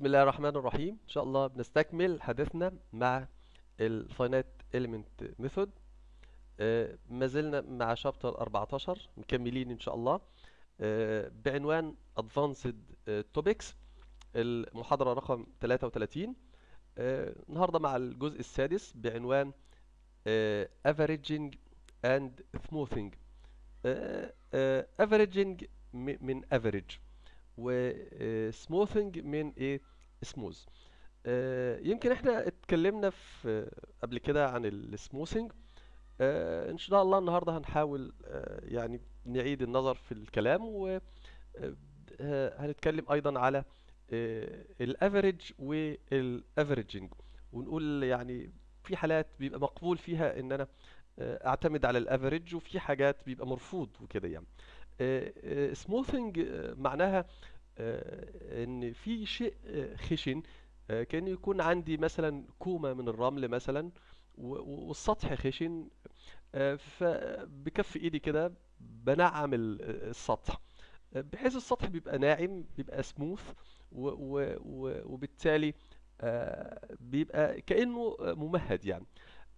بسم الله الرحمن الرحيم. إن شاء الله بنستكمل حديثنا مع الفاينات method. آه، ما زلنا مع شابتر 14 مكملين إن شاء الله. آه، بعنوان advanced آه، topics. المحاضرة رقم 33 آه، النهاردة مع الجزء السادس بعنوان آه، آه، averaging م- من average. و smoothing من إيه؟ سموث يمكن إحنا اتكلمنا في قبل كده عن ال smoothing إن شاء الله النهارده هنحاول آه، يعني نعيد النظر في الكلام وهنتكلم أيضا على ال average وال averaging ونقول يعني في حالات بيبقى مقبول فيها إن أنا آه، أعتمد على ال average وفي حاجات بيبقى مرفوض وكده يعني. smoothing معناها آه، إن في شيء آه، خشن آه، كان يكون عندي مثلا كومة من الرمل مثلا والسطح خشن آه، فبكف إيدي كده بنعم ال- السطح آه، بحيث السطح بيبقى ناعم بيبقى سموث وبالتالي آه، بيبقى كأنه آه، ممهد يعني.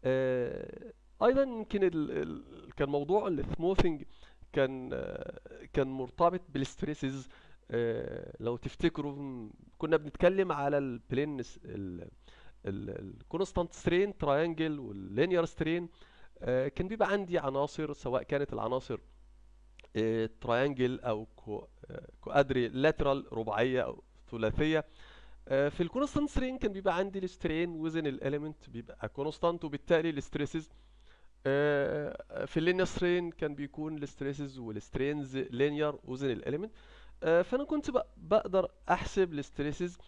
آه، أيضا يمكن كان موضوع ال smoothing كان آه، كان مرتبط بال stresses لو تفتكروا كنا بنتكلم على ال plane ال constant strain triangle وال linear strain كان بيبقى عندي عناصر سواء كانت العناصر triangle أو quadrilateral رباعية أو ثلاثية. آه، في ال constant strain كان بيبقى عندي ال strain within ال element بيبقى constant وبالتالي ال stresses آه، في ال linear strain كان بيكون ال stresses وال strains linear within ال element فأنا كنت بق- بقدر أحسب ال stresses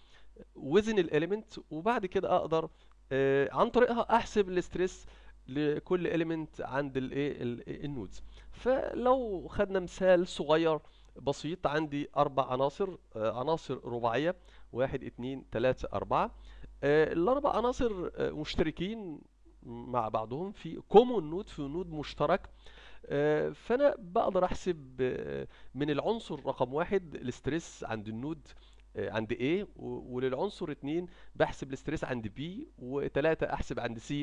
within ال element وبعد كده أقدر آه، عن طريقها أحسب ال stress لكل element عند الايه ال- nodes فلو خدنا مثال صغير بسيط عندي أربع عناصر آه، عناصر رباعية واحد اتنين تلاتة أربعة. آه، الأربع عناصر آه، مشتركين مع بعضهم في common node في node مشترك. آه، فأنا بقدر أحسب آه، من العنصر رقم واحد ال stress عند ال node آه، عند A وللعنصر اتنين بحسب ال stress عند B وتلاتة أحسب عند C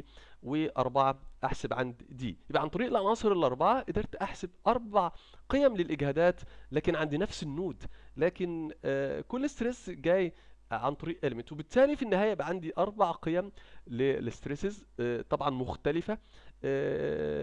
وأربعة أحسب عند D. يبقى عن طريق العناصر الأربعة قدرت أحسب أربع قيم للإجهادات لكن عند نفس ال node. لكن آه، كل stress جاي عن طريق element. وبالتالي في النهاية بقى عندي أربع قيم لل stresses آه، طبعا مختلفة.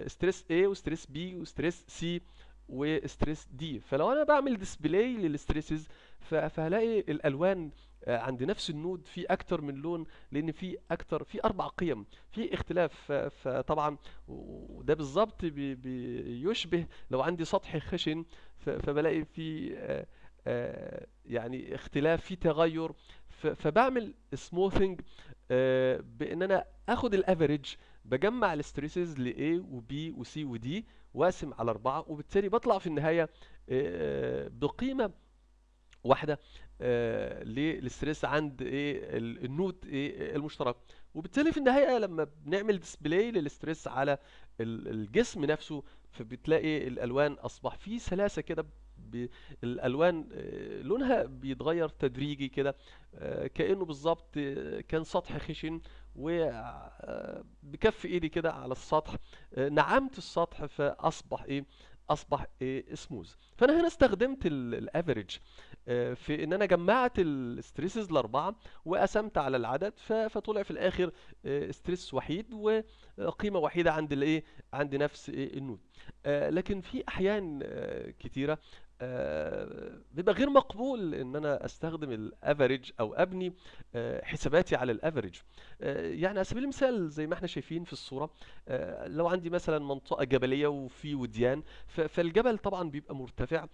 stress A و stress B و stress C و stress D فلو أنا بعمل display لل stresses فهلاقي الألوان آه، عند نفس ال node في أكتر من لون لأن في أكتر في أربع قيم في اختلاف. فطبعا وده بالظبط بي- بيشبه لو عندي سطح خشن فبلاقي في آه، آه، يعني اختلاف في تغير. فبعمل smoothing بإن أنا آخد ال average بجمع ال stresses ل A و B و C و D واقسم على أربعة وبالتالي بطلع في النهاية آه، بقيمة واحدة آه، لل stress عند إيه إيه المشترك. وبالتالي في النهاية لما بنعمل display لل stress على ال- الجسم نفسه فبتلاقي الألوان أصبح في سلاسة كده ب- الألوان آه، لونها بيتغير تدريجي كده آه، كأنه بالظبط آه، كان سطح خشن وبكف إيدي كده على السطح نعمت السطح فأصبح إيه؟ أصبح إيه؟ سموز فأنا هنا استخدمت ال average في إن أنا جمعت ال stresses الاربعه وقسمت على العدد فطلع في الآخر stress وحيد وقيمه وحيدة عند الإيه؟ عند نفس إيه؟ ال node. لكن في أحيان آه، بيبقى غير مقبول إن أنا أستخدم ال average أو أبني آه، حساباتي على ال average يعني على سبيل المثال زي ما إحنا شايفين في الصورة آه، لو عندي مثلا منطقة جبلية وفي وديان فالجبل طبعا بيبقى مرتفع آه،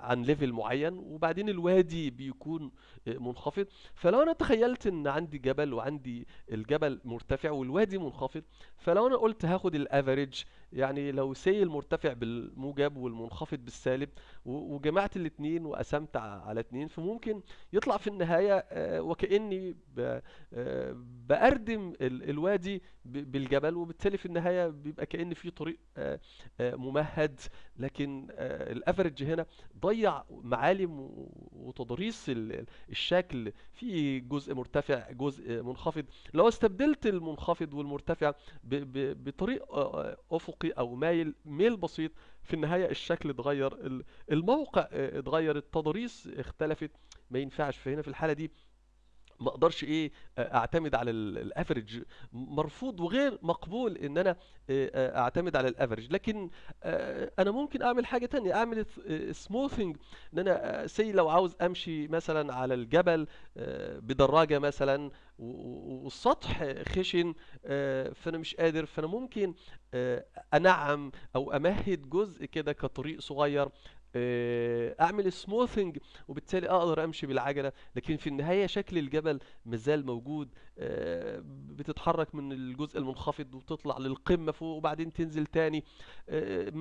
عن level معين وبعدين الوادي بيكون آه، منخفض. فلو أنا تخيلت إن عندي جبل وعندي الجبل مرتفع والوادي منخفض فلو أنا قلت هاخد ال average يعني لو say المرتفع بالموجب والمنخفض بالسالب وجمعت الاتنين وقسمت على اتنين فممكن يطلع في النهاية آه، وكأني ب- آه، بأردم ال- الوادي بالجبل وبالتالي في النهاية بيبقى كأن في طريق آه، ممهد لكن الافرج هنا ضيع معالم وتضاريس ال- الشكل. في جزء مرتفع جزء منخفض. لو استبدلت المنخفض والمرتفع بطريق أفقي أو مايل ميل بسيط في النهاية الشكل اتغير ال- الموقع اتغير التضاريس اختلفت. ما ينفعش فهنا في الحالة دي ما أقدرش إيه اعتمد على ال average مرفوض وغير مقبول ان أنا اعتمد على ال average لكن أنا ممكن اعمل حاجة تانية اعمل smoothing إن أنا say لو عاوز امشي مثلا على الجبل بدراجة مثلا والسطح خشن فأنا مش قادر فأنا ممكن انعم أو امهد جزء كده كطريق صغير. أعمل سموثنج وبالتالي أقدر أمشي بالعجلة. لكن في النهاية شكل الجبل مازال موجود آه، بتتحرك من الجزء المنخفض وتطلع للقمة فوق وبعدين تنزل تاني. آه،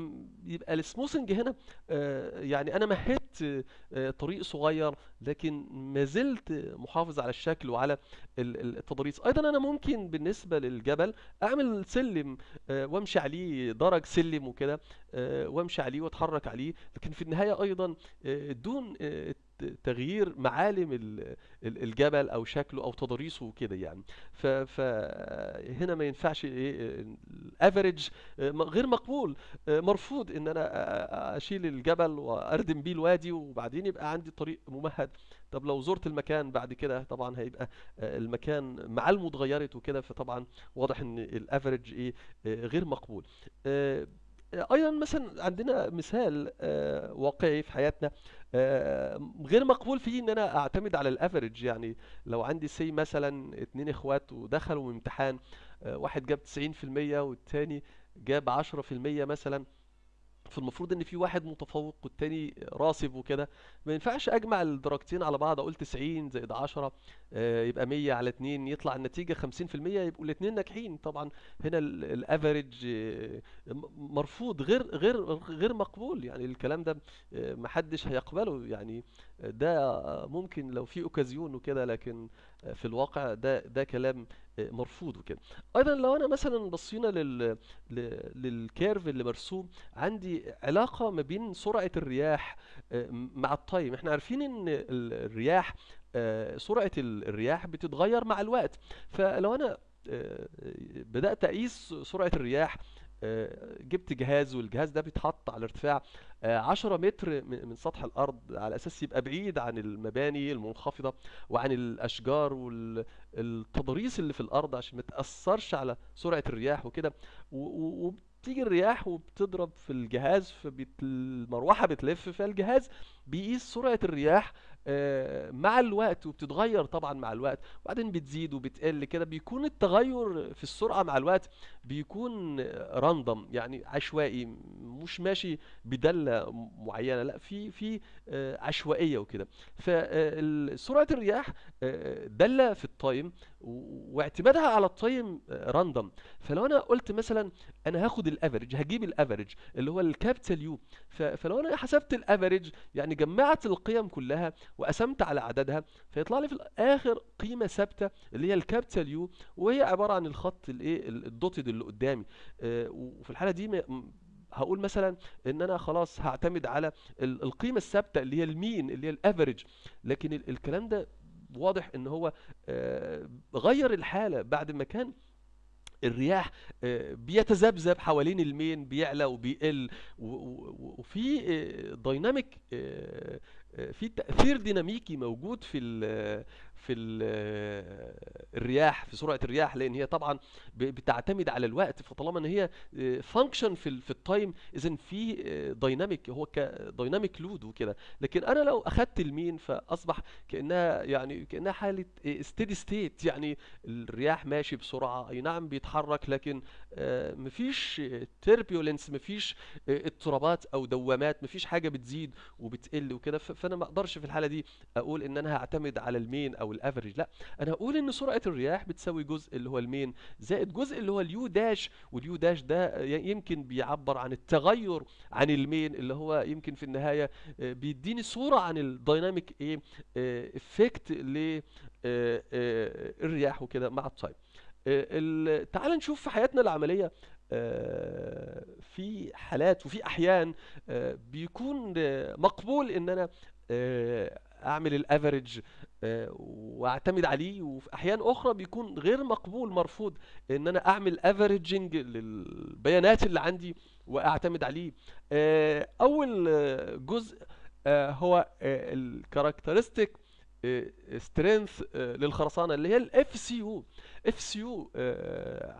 يبقى السموثنج هنا آه، يعني أنا مهدت آه، طريق صغير لكن ما زلت محافظ على الشكل وعلى ال- ال- التضاريس. أيضا أنا ممكن بالنسبة للجبل أعمل سلم آه، وأمشي عليه درج سلم وكده. آه، وامشي عليه واتحرك عليه. لكن في النهاية أيضا آه، دون آه، تغيير معالم ال- ال- الجبل أو شكله أو تضاريسه وكده يعني. فهنا ما ينفعش الأفريج غير مقبول. آه، مرفوض إن أنا آه، أشيل الجبل وأردم بيه الوادي وبعدين يبقى عندي طريق ممهد. طب لو زرت المكان بعد كده طبعا هيبقى آه، المكان معالمه اتغيرت وكده. فطبعا واضح إن ال average إيه آه، غير مقبول. آه، أيضا مثلا عندنا مثال آه، واقعي في حياتنا آه، غير مقبول فيه إن أنا أعتمد على ال average. يعني لو عندي say مثلا اتنين إخوات ودخلوا امتحان آه، واحد جاب 90% والتاني جاب 10% مثلا فالمفروض إن في واحد متفوق والتاني راسب وكده. ما ينفعش أجمع الدرجتين على بعض أقول 90 زائد 10 آه، يبقى 100 على 2 يطلع النتيجة 50% يبقوا الاتنين ناجحين. طبعا هنا ال average مرفوض غير غير غير مقبول. يعني الكلام ده آه، محدش هيقبله. يعني ده ممكن لو في أوكازيون وكده لكن في الواقع ده ده كلام مرفوض وكده. أيضا لو أنا مثلا بصينا لل لل curve اللي مرسوم عندي علاقة ما بين سرعة الرياح آه، مع التايم إحنا عارفين إن ال- الرياح آه، سرعة ال- الرياح بتتغير مع الوقت. فلو أنا آه، بدأت أقيس سرعة الرياح آه، جبت جهاز والجهاز ده بيتحط على ارتفاع آه، 10 متر من سطح الأرض على أساس يبقى بعيد عن المباني المنخفضة وعن الأشجار والتضاريس اللي في الأرض عشان ما تأثرش على سرعة الرياح وكده. وبتيجي الرياح وبتضرب في الجهاز فالمروحة بتلف فالجهاز بيقيس سرعة الرياح آه، مع الوقت وبتتغير طبعا مع الوقت وبعدين بتزيد وبتقل كده بيكون التغير في السرعة مع الوقت بيكون random يعني عشوائي مش ماشي بدالة معينة لا في في آه، عشوائية وكده. فسرعة الرياح آه، دالة في ال time واعتمادها على ال time random فلو أنا قلت مثلا أنا هاخد ال average هجيب ال average اللي هو ال capital U فلو أنا حسبت ال average يعني جمعت القيم كلها وقسمت على عددها فيطلع لي في الآخر قيمة ثابتة اللي هي ال capital U وهي عبارة عن الخط الإيه ال dotted اللي قدامي. آه، وفي الحالة دي هقول مثلا إن أنا خلاص هعتمد على ال- القيمة الثابتة اللي هي ال mean اللي هي ال average. لكن ال- الكلام ده واضح إن هو آه، غير الحالة بعد ما كان الرياح آه، بيتذبذب حوالين ال mean بيعلى وبيقل وفي dynamic في تأثير ديناميكي موجود في في ال الرياح في سرعة الرياح لأن هي طبعا بتعتمد على الوقت. فطالما إن هي function في ال في ال time اذا في dynamic هو ك dynamic load وكده. لكن أنا لو أخدت ال mean فأصبح كأنها يعني كأنها حالة steady state يعني الرياح ماشي بسرعة. أي نعم بيتحرك لكن آه، مفيش turbulence مفيش آه، اضطرابات أو دوامات مفيش حاجة بتزيد وبتقل وكده. فأنا ما أقدرش في الحالة دي أقول إن أنا هعتمد على ال mean أو ال average لا أنا هقول إن سرعة الرياح بتساوي جزء اللي هو ال mean زائد جزء اللي هو ال U dash وال U dash ده يمكن بيعبر عن التغير عن ال mean اللي هو يمكن في النهاية آه، بيديني صورة عن ال dynamic إيه effect ل آه، آه، الرياح وكده مع ال time آه، ال- تعال نشوف في حياتنا العملية آه، في حالات وفي أحيان آه، بيكون آه، مقبول إن أنا آه، أعمل ال average واعتمد عليه وفي أحيان أخرى بيكون غير مقبول مرفوض إن أنا أعمل averaging للبيانات اللي عندي وأعتمد عليه. آه، أول آه، جزء آه، هو ال characteristic strength للخرسانة اللي هي ال Fcu Fcu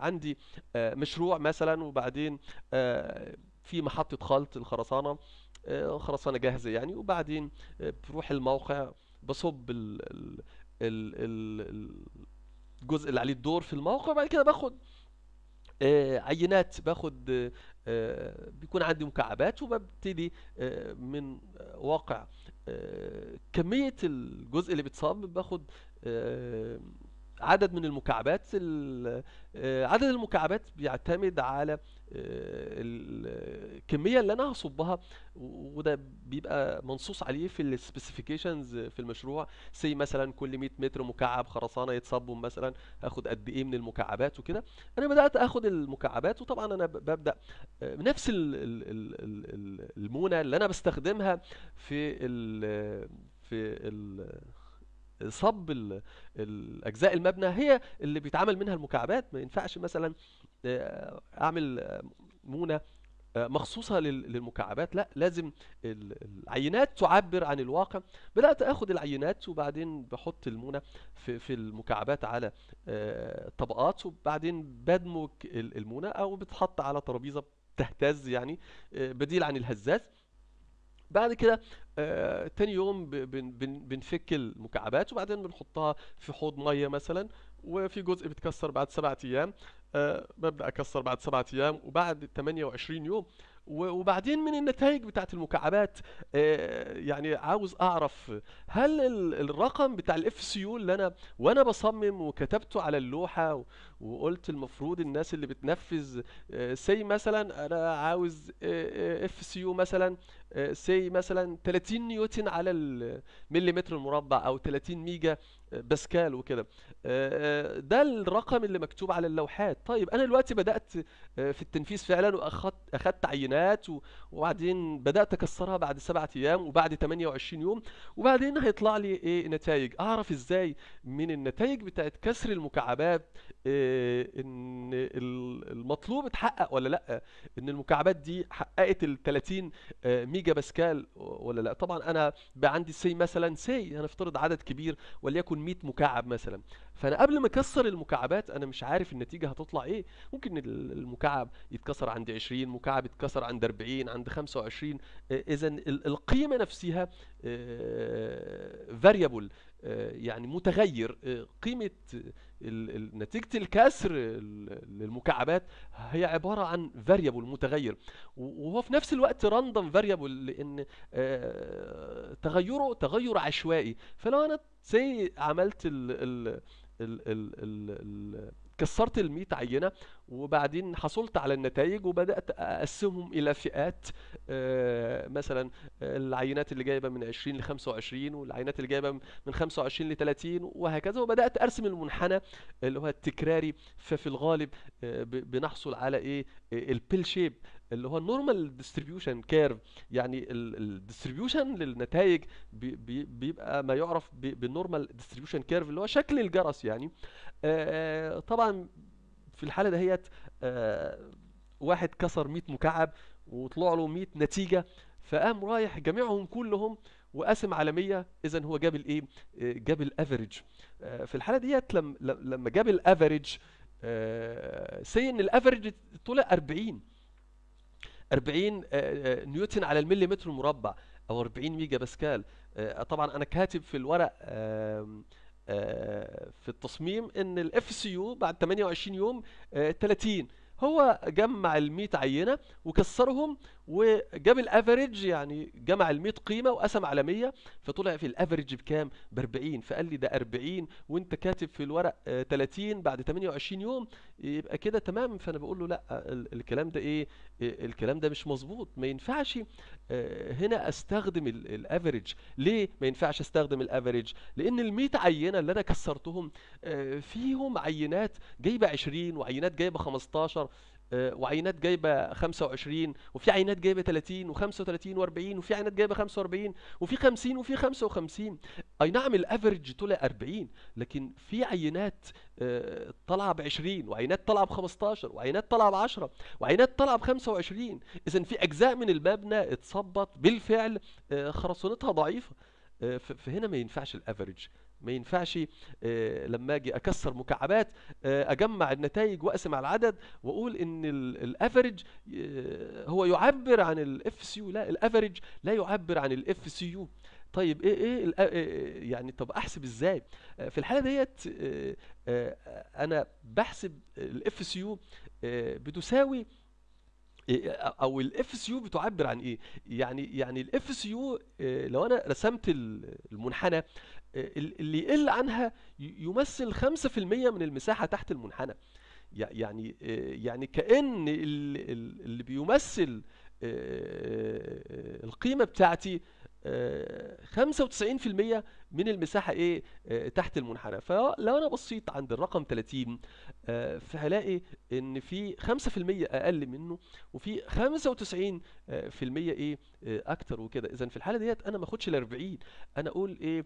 عندي آه، مشروع مثلا وبعدين آه، في محطة خلط الخرسانة آه، خرسانة جاهزة يعني وبعدين آه، بروح الموقع بصب ال ال ال ال الجزء اللي عليه الدور في الموقع وبعد كده باخد آه، عينات باخد آه، بيكون عندي مكعبات وببتدي آه، من واقع آه، كمية الجزء اللي بيتصاب باخد آه، عدد من المكعبات ال- آه، عدد المكعبات بيعتمد على آه، ال- الكمية اللي أنا هصبها وده بيبقى منصوص عليه في ال specifications في المشروع. say مثلا كل 100 متر مكعب خرسانة يتصبوا مثلا هاخد قد إيه من المكعبات وكده. أنا بدأت آخد المكعبات وطبعا أنا ببدأ آه، ال- المونة اللي أنا بستخدمها في في صب ال- الأجزاء المبنى هي اللي بيتعمل منها المكعبات. ما ينفعش مثلا آه، أعمل مونه آه، مخصوصة لل- للمكعبات. لا لازم ال- العينات تعبر عن الواقع. بدأت آخد العينات وبعدين بحط المونة في في المكعبات على آه، طبقات وبعدين بدمج ال- المونة أو بتحط على ترابيزة تهتز يعني بديل عن الهزاز. بعد كده آه، تاني يوم بن- بن- بنفك المكعبات وبعدين بنحطها في حوض مية مثلا وفي جزء بيتكسر بعد سبعة أيام آه، ببدأ أكسر بعد سبعة أيام وبعد 28 يوم وبعدين من النتائج بتاعت المكعبات آه، يعني عاوز أعرف هل ال- الرقم بتاع ال Fcu اللي أنا وأنا بصمم وكتبته على اللوحة و- وقلت المفروض الناس اللي بتنفذ say مثلا أنا عاوز Fcu مثلا say مثلا 30 نيوتن على المليمتر المربع أو 30 ميجا باسكال وكده. آه، آه، ده الرقم اللي مكتوب على اللوحات. طيب أنا دلوقتي بدأت آه، في التنفيذ فعلا واخدت اخدت عينات وبعدين بدأت أكسرها بعد سبعة أيام وبعد 28 يوم وبعدين هيطلع لي إيه نتائج أعرف إزاي من النتائج بتاعت كسر المكعبات إن ال- المطلوب اتحقق ولا لأ؟ إن المكعبات دي حققت ال 30 آه، ميجا باسكال ولا لأ؟ طبعا أنا بقى عندي say مثلا say هنفترض عدد كبير وليكن 100 مكعب مثلا. فأنا قبل ما أكسر المكعبات أنا مش عارف النتيجة هتطلع إيه. ممكن ال- المكعب يتكسر عند 20 مكعب يتكسر عند 40 عند 25 اذا القيمة نفسها variable يعني متغير. آه، ال- نتيجة الكسر ال- للمكعبات هي عبارة عن variable متغير. وهو في نفس الوقت random variable لأن آه، تغيره تغير عشوائي. فلو أنا say عملت ال ال ال ال ال كسرت ال 100 عينة وبعدين حصلت على النتائج وبدأت أقسمهم إلى فئات آه، مثلا العينات اللي جايبة من 20 ل 25 والعينات اللي جايبة من 25 ل 30 وهكذا. وبدأت أرسم المنحنى اللي هو التكراري. ففي الغالب آه، بنحصل على إيه؟ ال bell shape اللي هو ال normal distribution curve يعني ال distribution للنتائج بي- بي- بيبقى ما يعرف بال normal distribution curve اللي هو شكل الجرس يعني. آه، طبعا في الحالة دهيت آه، واحد كسر 100 مكعب وطلع له 100 نتيجة فقام رايح جميعهم كلهم وقاسم على 100 اذا هو جاب الإيه؟ آه، جاب ال average. آه، في الحالة ديت لما لما جاب ال average say ان ال average طلع 40 40 آه، آه، نيوتن على المليمتر المربع أو 40 ميجا باسكال. طبعا أنا كاتب في الورق في التصميم إن ال Fcu بعد 28 يوم آه، 30 هو جمع ال 100 عينة وكسرهم وجاب ال average يعني جمع ال 100 قيمة وقسم على 100 فطلع في ال average بكام؟ ب 40 فقال لي ده 40 وأنت كاتب في الورق آه، 30 بعد 28 يوم يبقى كده تمام. فأنا بقول له لا ال- الكلام ده إيه؟ آه، الكلام ده مش مظبوط. ما ينفعش آه، هنا أستخدم ال average. ليه ما ينفعش أستخدم ال average؟ لأن ال 100 عينة اللي أنا كسرتهم آه، فيهم عينات جايبة 20 وعينات جايبة 15 آه، وعينات جايبة 25 وفي عينات جايبة 30 و35 و40 وفي عينات جايبة 45 وفي 50 وفي 55 أي نعم الأفريج طلع 40 لكن في عينات آه، طالعه ب 20 وعينات طالعه ب 15 وعينات طالعه ب 10 وعينات طالعه ب 25 اذا في أجزاء من المبنى اتصبت بالفعل آه، خرسانتها ضعيفة. آه، فهنا ما ينفعش الأفريج. ما ينفعش آه، لما أجي أكسر مكعبات آه، أجمع النتائج وأقسم على العدد وأقول إن ال average هو يعبر عن ال Fcu لا ال average لا يعبر عن ال Fcu طيب إيه إيه آه، آه، يعني طب أحسب إزاي؟ آه، في الحالة ديت آه، آه، أنا بحسب الاف سي يو بتساوي أو ال Fcu بتعبر عن إيه؟ يعني يعني ال Fcu لو أنا رسمت ال- المنحنى آه، ال- اللي يقل عنها يمثل 5% من المساحة تحت المنحنى. يع- يعني آه، يعني كأن ال- ال- اللي بيمثل آه، القيمة بتاعتي آه، 95% من المساحة إيه آه، تحت المنحنى. فلو أنا بصيت عند الرقم 30 آه، فهلاقي إن في 5% أقل منه وفي 95% آه، في المية إيه آه، أكتر وكده. اذا في الحالة ديت أنا ما أخدش ال 40 أنا أقول إيه آه،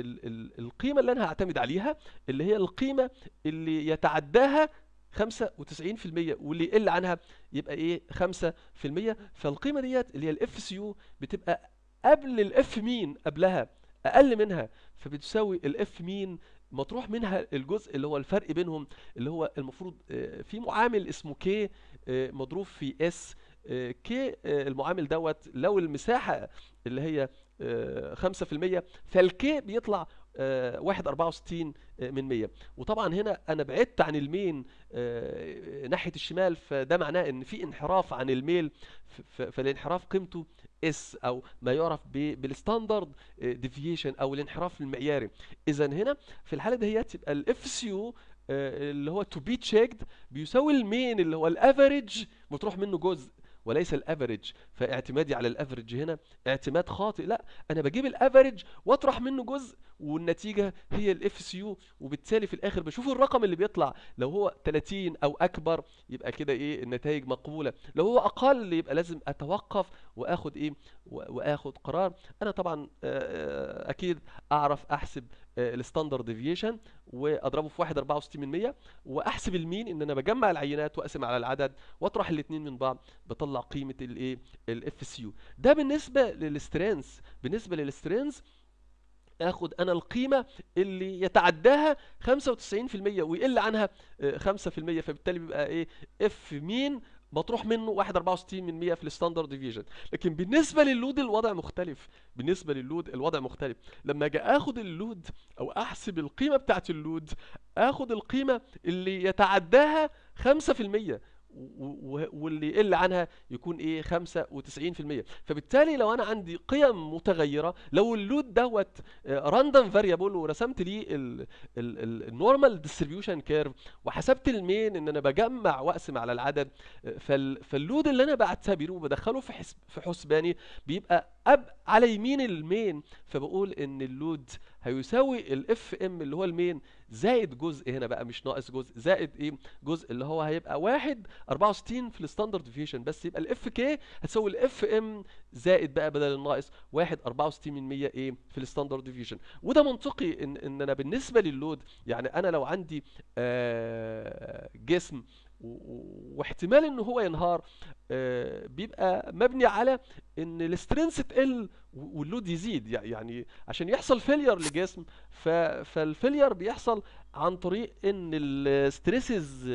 ال- ال- القيمة اللي أنا هعتمد عليها اللي هي القيمة اللي يتعداها 95% واللي يقل عنها يبقى إيه 5% فالقيمة ديت اللي هي ال Fcu بتبقى قبل ال F mean قبلها أقل منها فبتساوي ال F mean مطروح منها الجزء اللي هو الفرق بينهم اللي هو المفروض آه، في معامل اسمه K مضروب في S K المعامل دوت لو المساحة اللي هي آه، 5% فال K بيطلع آه، 1.64 من 100 وطبعا هنا أنا بعدت عن ال mean آه، ناحية الشمال فده معناه إن في انحراف عن ال mean فالانحراف قيمته S أو ما يعرف بال standard deviation أو الانحراف المعياري. اذا هنا في الحالة دهيت يبقى ال Fcu اللي هو to be checked بيساوي ال mean اللي هو ال average مطروح منه جزء وليس ال average فاعتمادي على ال average هنا اعتماد خاطئ. لا أنا بجيب ال average وأطرح منه جزء والنتيجة هي ال Fcu وبالتالي في الآخر بشوف الرقم اللي بيطلع. لو هو 30 أو أكبر يبقى كده إيه النتائج مقبولة. لو هو أقل يبقى لازم أتوقف وآخد إيه وآخد قرار. أنا طبعا آه، آه، أكيد أعرف أحسب ال standard deviation وأضربه في 1.64 من 100 وأحسب ال mean إن أنا بجمع العينات وأقسم على العدد وأطرح الاثنين من بعض بطلع قيمة الايه ال Fcu ده بالنسبة لل strength. بالنسبة لل strength آخد أنا القيمة اللي يتعداها 95% ويقل عنها آه، 5% فبالتالي بيبقى إيه؟ F mean مطروح منه 1.64 من 100 في ال standard deviation. لكن بالنسبة لل load الوضع مختلف. بالنسبة لل load الوضع مختلف. لما أجي آخد ال load أو أحسب القيمة بتاعت ال load آخد القيمة اللي يتعداها 5% و- و- واللي يقل عنها يكون إيه 95% فبالتالي لو أنا عندي قيم متغيرة لو ال load دوت random variable ورسمت ليه ال normal distribution curve وحسبت ال mean إن أنا بجمع وأقسم على العدد فال- فال load اللي أنا بعتبره وبدخله في حسب في حسباني بيبقى أب على يمين ال mean. فبقول إن ال load هيساوي ال Fm اللي هو ال mean زائد جزء هنا بقى مش ناقص جزء زائد إيه؟ جزء اللي هو هيبقى واحد 64 في ال standard deviation بس يبقى ال Fk هتساوي ال Fm زائد بقى بدل الناقص واحد 64 من 100 إيه؟ في ال standard deviation. وده منطقي إن إن أنا بالنسبة لل load يعني أنا لو عندي آه جسم واحتمال ان هو ينهار آه، بيبقى مبني على إن ال strength تقل وال load يزيد. يع- يعني عشان يحصل failure لجسم فال failure بيحصل عن طريق إن الستريسز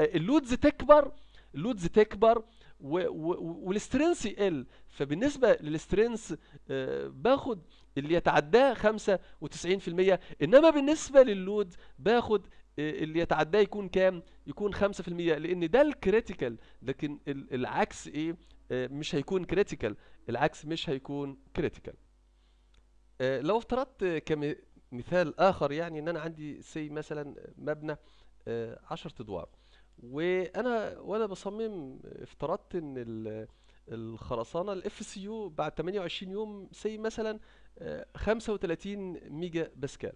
اللودز تكبر اللودز تكبر والسترينث يقل. فبالنسبة لل strength آه، باخد اللي يتعداه 95% إنما بالنسبة لل load باخد آه، اللي يتعداه يكون كام؟ يكون 5% لأن ده ال critical لكن ال- العكس إيه؟ آه، مش هيكون critical العكس مش هيكون critical لو افترضت آه، كمثال آخر يعني إن أنا عندي say مثلا مبنى آه، 10 أدوار. وأنا وأنا بصمم افترضت إن ال- الخرسانة ال Fcu بعد 28 يوم say مثلا آه، 35 ميجا باسكال.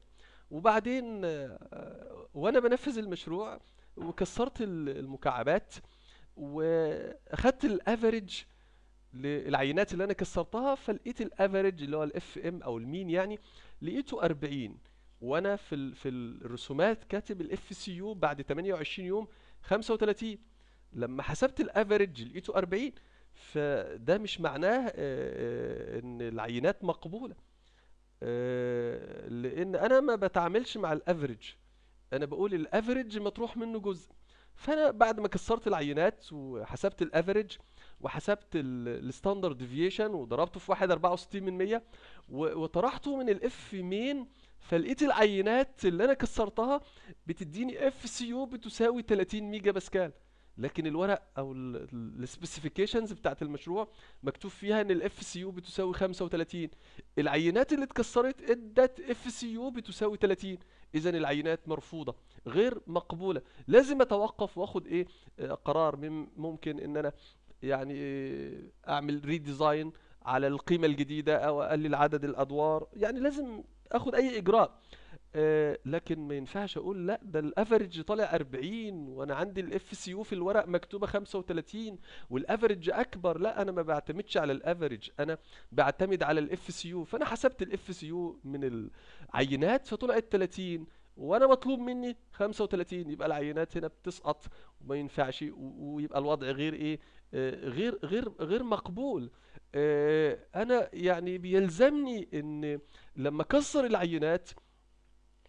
وبعدين آه، وأنا بنفذ المشروع وكسرت ال- المكعبات واخدت ال average للعينات اللي أنا كسرتها فلقيت ال average اللي هو ال Fm أو ال mean يعني لقيته 40 وأنا في في الرسومات كاتب ال Fcu بعد 28 يوم 35 لما حسبت ال average لقيته 40 فده مش معناه آه، آه، إن العينات مقبولة. آه، لأن أنا ما بتعاملش مع ال average. أنا بقول ال average مطروح منه جزء. فأنا بعد ما كسرت العينات وحسبت ال average وحسبت ال standard deviation وضربته في 1.64 من 100 و- وطرحته من ال F mean فلقيت العينات اللي أنا كسرتها بتديني Fcu بتساوي 30 ميجا باسكال. لكن الورق أو ال specifications بتاعت المشروع مكتوب فيها إن ال Fcu بتساوي 35 العينات اللي اتكسرت إدت Fcu بتساوي 30 اذا العينات مرفوضة غير مقبولة. لازم أتوقف وأخد إيه؟ آه، قرار مم- ممكن إن أنا يعني آه، أعمل redesign على القيمة الجديدة أو أقلل عدد الأدوار. يعني لازم أخد أي إجراء. آه، لكن ما ينفعش أقول لا ده ال average طالع 40 وأنا عندي ال Fcu في الورق مكتوبة 35 وال average أكبر لا أنا ما بعتمدش على ال average أنا بعتمد على ال Fcu فأنا حسبت ال Fcu من العينات فطلعت 30 وأنا مطلوب مني 35 يبقى العينات هنا بتسقط وما ينفعش ويبقى الوضع غير إيه؟ آه، غير غير غير مقبول. آه، أنا يعني بيلزمني إن لما أكسر العينات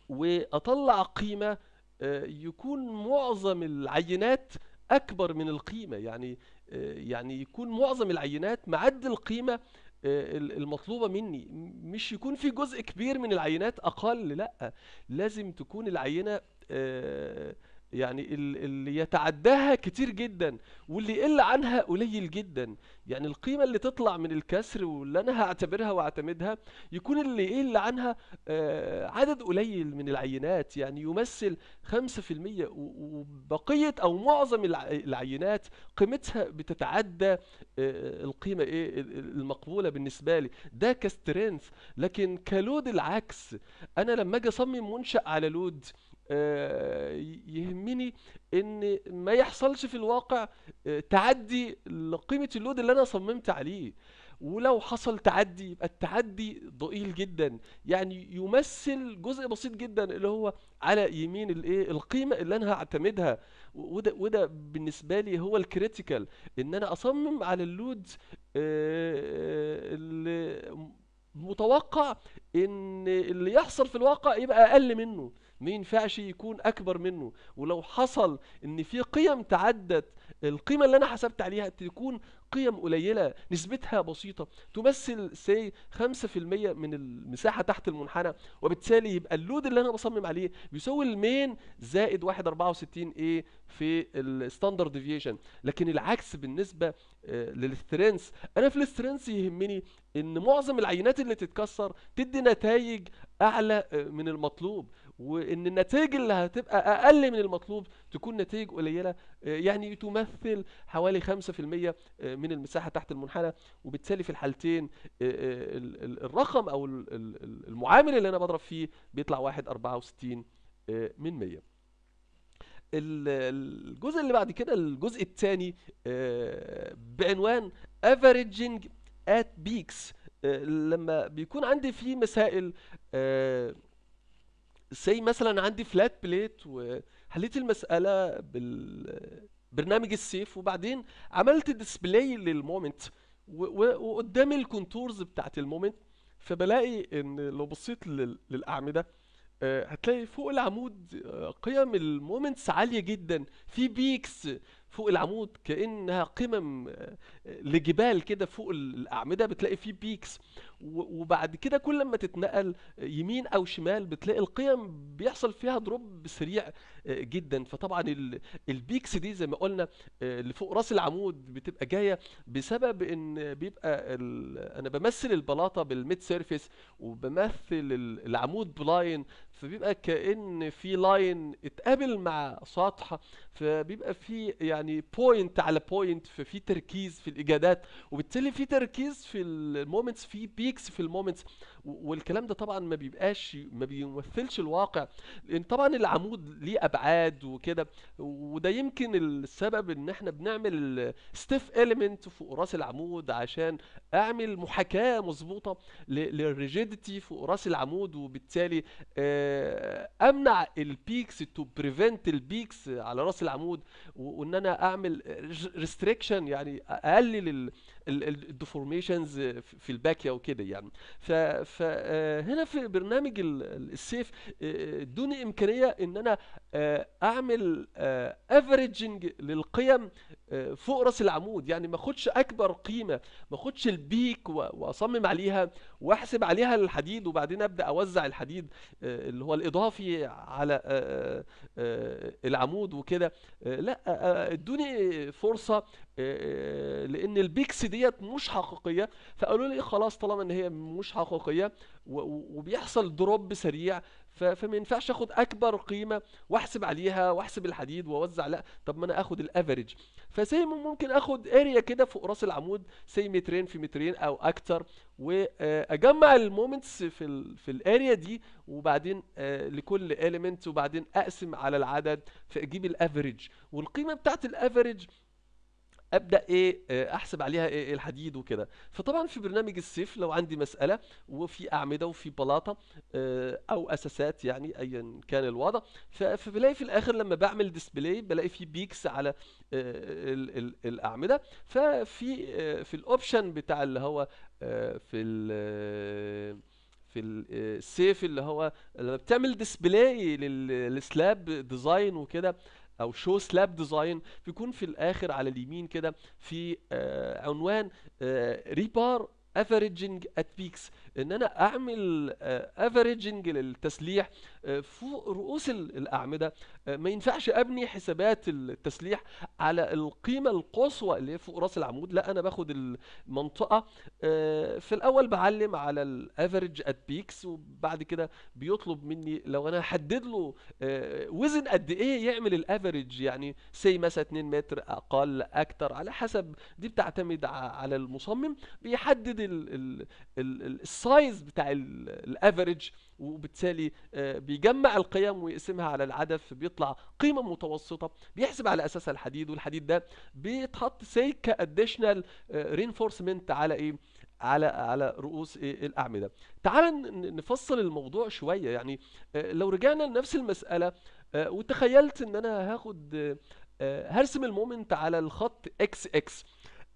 وأطلع قيمة آه، يكون معظم العينات أكبر من القيمة. يعني آه، يعني يكون معظم العينات معدل القيمة آه، ال- المطلوبة مني. مش يكون في جزء كبير من العينات أقل لأ. لازم تكون العينة يعني ال- اللي يتعداها كتير جدا واللي يقل عنها قليل جدا. يعني القيمة اللي تطلع من الكسر واللي أنا هعتبرها وأعتمدها يكون اللي يقل عنها آه، عدد قليل من العينات. يعني يمثل 5% و- وبقية أو معظم الع- العينات قيمتها بتتعدى آه، القيمة إيه ال- ال- المقبولة بالنسبة لي. ده ك strength. لكن ك load العكس أنا لما أجي أصمم منشأ على load يهمني إن ما يحصلش في الواقع آه، تعدي لقيمة ال load اللي أنا صممت عليه. ولو حصل تعدي يبقى التعدي ضئيل جدا. يعني يمثل جزء بسيط جدا اللي هو على يمين الإيه القيمة اللي أنا هعتمدها. وده وده بالنسبة لي هو ال critical إن أنا أصمم على ال load آه، اللي متوقع إن اللي يحصل في الواقع يبقى أقل منه. ما ينفعش يكون أكبر منه. ولو حصل إن في قيم تعدت القيمة اللي أنا حسبت عليها تكون قيم قليلة نسبتها بسيطة. تمثل say 5% من المساحة تحت المنحنى وبالتالي يبقى ال load اللي أنا بصمم عليه بيساوي ال mean زائد 1.64 إيه في ال standard deviation لكن العكس بالنسبة آه، لل strength. أنا في ال strength يهمني إن معظم العينات اللي تتكسر تدي نتائج أعلى آه، من المطلوب. وإن النتائج اللي هتبقى أقل من المطلوب تكون نتائج قليلة آه، يعني تمثل حوالي 5% آه، من المساحة تحت المنحنى. وبالتالي في الحالتين آه، ال- ال- الرقم أو ال- ال- ال- المعامل اللي أنا بضرب فيه بيطلع 1.64 آه، من 100 ال- الجزء اللي بعد كده الجزء الثاني بعنوان averaging at peaks لما بيكون عندي فيه مسائل زي مثلا عندي flat plate وحليت المسألة بالبرنامج ال SAFE وبعدين عملت display لل moment و- و- وقدامي ال contours بتاعت ال moment فبلاقي إن لو بصيت لل- للأعمدة آه، هتلاقي فوق العمود آه، قيم ال moments عالية جدا. في peaks فوق العمود كأنها قمم آه، لجبال كده فوق الأعمدة بتلاقي فيه peaks وبعد كده كل ما تتنقل يمين أو شمال بتلاقي القيم بيحصل فيها drop سريع آه، جدا فطبعا ال- ال peaks دي زي ما قلنا آه، اللي فوق راس العمود بتبقى جاية بسبب إن بيبقى. أنا بمثل البلاطة بال mid surface وبمثل ال- العمود ب line فبيبقى كأن في line اتقابل مع سطح فبيبقى في يعني point على point ففي تركيز في الاجهادات وبالتالي في تركيز في ال moments في peaks في ال moments. والكلام ده طبعا ما بيبقاش ما بيمثلش الواقع. لأن طبعا العمود ليه أبعاد وكده وده يمكن السبب إن إحنا بنعمل stiff element فوق رأس العمود عشان أعمل محاكاة مظبوطة لل rigidity فوق رأس العمود وبالتالي آه، امنع ال peaks to prevent ال peaks على راس العمود وان أنا اعمل restriction يعني اقلل ال deformations في الباكيه وكده يعني. فهنا في برنامج ال- ال- ال SAFE آه، ادوني إمكانية إن أنا آه، أعمل averaging للقيم آه، فوق رأس العمود. يعني ما أخدش أكبر قيمة ما أخدش ال peak وأصمم عليها وأحسب عليها الحديد وبعدين أبدأ أوزع الحديد آه، اللي هو الإضافي على آه، آه، العمود وكده. آه، لا آه، ادوني فرصة آه، لأن ال peaks ديت مش حقيقية. فقالوا لي خلاص طالما إن هي مش حقيقية وبيحصل drop سريع فما ينفعش آخد أكبر قيمة وأحسب عليها وأحسب الحديد وأوزع لأ طب ما أنا آخد الافريج فسي ممكن آخد area كده فوق رأس العمود say مترين في مترين أو أكتر واجمع ال moments في ال في ال area دي وبعدين آه، لكل element وبعدين أقسم على العدد فأجيب ال average والقيمة بتاعت ال average أبدأ إيه آه، أحسب عليها إيه الحديد وكده. فطبعا في برنامج ال SAFE لو عندي مسألة وفي أعمدة وفي بلاطة آه، أو أساسات يعني ايا كان الوضع فبلاقي في الآخر لما بعمل display بلاقي في peaks على آه، ال- ال- الأعمدة. ففي في ال option بتاع اللي هو في في ال- SAFE اللي هو لما بتعمل display لل slab design وكده أو show slab design بيكون في الآخر على اليمين كده في آه، عنوان rebar averaging at peaks إن أنا أعمل averaging للتسليح آه، فوق رؤوس ال- الأعمدة. آه، ما ينفعش أبني حسابات التسليح على القيمة القصوى اللي هي فوق رأس العمود. لا أنا باخد المنطقة آه، في الأول بعلم على ال average at peaks وبعد كده بيطلب مني لو أنا هحدد له آه، وزن قد إيه يعمل ال average يعني say مثلا 2 متر أقل أكتر على حسب دي بتعتمد على المصمم بيحدد ال- ال- ال- ال- ال size بتاع ال average وبالتالي آه، بيجمع القيم ويقسمها على العدد فبيطلع قيمة متوسطة بيحسب على اساسها الحديد والحديد ده بيتحط say additional reinforcement على إيه؟ على على رؤوس إيه؟ الأعمدة. تعال نفصل الموضوع شوية يعني آه، لو رجعنا لنفس المسألة آه، وتخيلت إن أنا هاخد هرسم ال moment على الخط X X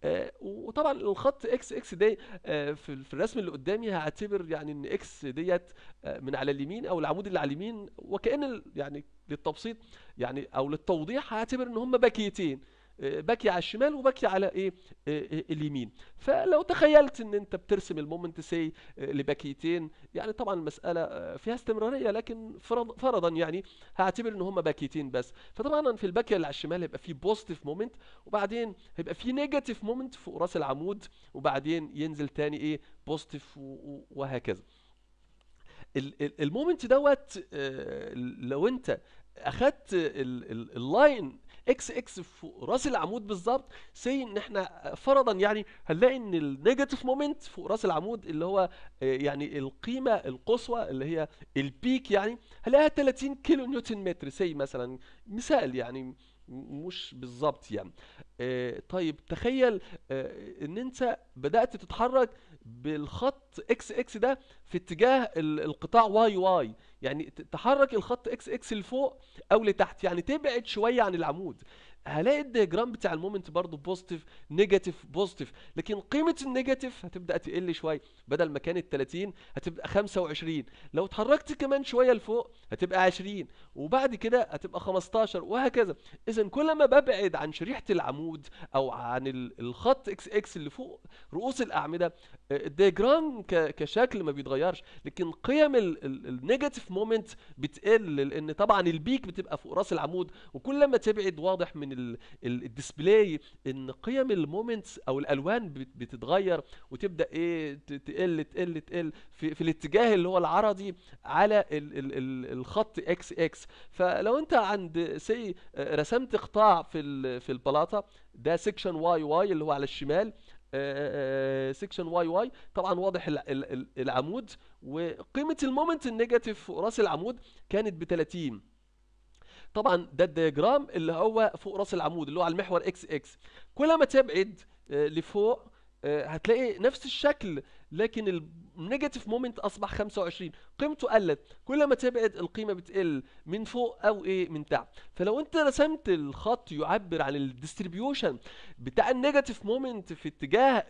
آه، وطبعا الخط X X ده آه، في الرسم اللي قدامي هعتبر يعني إن X ديت آه، من على اليمين أو العمود اللي على اليمين وكأن ال- يعني للتبسيط يعني أو للتوضيح هعتبر إن هم باكيتين. آه، باكية على الشمال وباكية على إيه آه، آه، اليمين. فلو تخيلت إن أنت بترسم ال moment say لباكيتين يعني طبعا المسألة آه، فيها استمرارية لكن فرض فرضا يعني هعتبر إن هم باكيتين بس. فطبعا في الباكية اللي على الشمال هيبقى في positive moment وبعدين هيبقى في negative moment فوق رأس العمود وبعدين ينزل تاني إيه positive وهكذا. ال- ال- moment دوت آه، لو أنت أخدت ال- ال- line X X فوق رأس العمود بالظبط say إن إحنا فرضا يعني هنلاقي إن ال negative moment فوق رأس العمود اللي هو آه، يعني القيمة القصوى اللي هي ال peak يعني هنلاقيها 30 كيلو نيوتن متر say مثلا مثال يعني مش بالظبط يعني. آه، طيب تخيل آه، إن أنت بدأت تتحرك بالخط X X ده في اتجاه ال- القطاع Y Y. يعني تحرك الخط X X لفوق أو لتحت يعني تبعد شوية عن العمود. هلاقي ال diagram بتاع ال moment برضو positive negative positive لكن قيمة ال negative هتبدأ تقل شوية. بدل ما كانت 30 هتبقى 25 لو اتحركت كمان شوية لفوق هتبقى 20 وبعد كده هتبقى 15 وهكذا. اذا كل ما ببعد عن شريحة العمود أو عن ال- الخط X X اللي فوق رؤوس الأعمدة ال diagram ك- كشكل ما بيتغيرش لكن قيم ال negative moment بتقل لأن طبعا ال peak بتبقى فوق رأس العمود وكل ما تبعد واضح من ال- ال- display إن قيم ال moments أو الألوان بت- بتتغير وتبدأ إيه تقل تقل تقل في, في الاتجاه اللي هو العرضي على ال ال ال الخط X X فلو أنت عند say رسمت قطاع في في البلاطة ده section Y Y اللي هو على الشمال section Y Y طبعا واضح ال- ال- ال- العمود. وقيمة ال moment ال negative فوق رأس العمود كانت ب 30 طبعا ده ال diagram اللي هو فوق رأس العمود اللي هو على المحور X X كل ما تبعد آه، لفوق هتلاقي نفس الشكل لكن ال negative moment أصبح 25 قيمته قلت. كل ما تبعد القيمة بتقل. من فوق أو إيه؟ من تحت. فلو أنت رسمت الخط يعبر عن ال distribution بتاع ال negative moment في اتجاه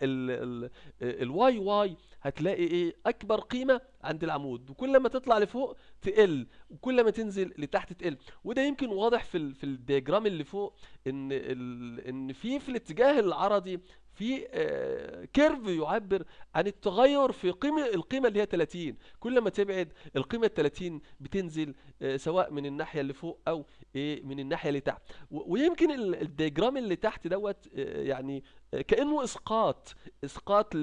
ال Y Y هتلاقي إيه؟ أكبر قيمة عند العمود. وكل ما تطلع لفوق تقل. وكل ما تنزل لتحت تقل. وده يمكن واضح في في ال diagram اللي فوق إن إن في في الاتجاه العرضي في آه، curve يعبر عن التغير في قيمة القيمة اللي هي 30 كل ما تبعد القيمة ال 30 بتنزل آه، سواء من الناحية اللي فوق أو إيه من الناحية اللي تحت. ويمكن ال- diagram اللي تحت دوت آه، يعني آه، كأنه إسقاط إسقاط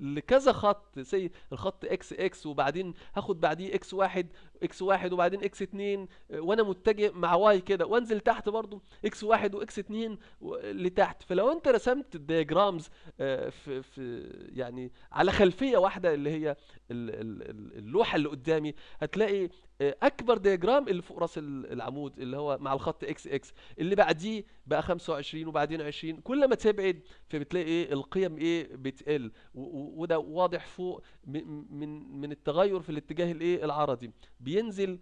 لكذا خط زي الخط X X وبعدين هاخد بعديه X واحد X واحد وبعدين X اتنين آه، وأنا متجه مع Y كده وأنزل تحت برضو X واحد و X اتنين لتحت. فلو أنت رسمت ال diagrams آه، في في يعني على خلفية واحدة اللي هي ال- ال- ال- اللوحة اللي قدامي هتلاقي أكبر diagram اللي فوق رأس ال- العمود اللي هو مع الخط إكس إكس اللي بعديه بقى 25 وبعدين 20 كل ما تبعد فبتلاقي إيه القيم إيه بتقل. وده واضح فوق من من التغير في الاتجاه الإيه العرضي. بينزل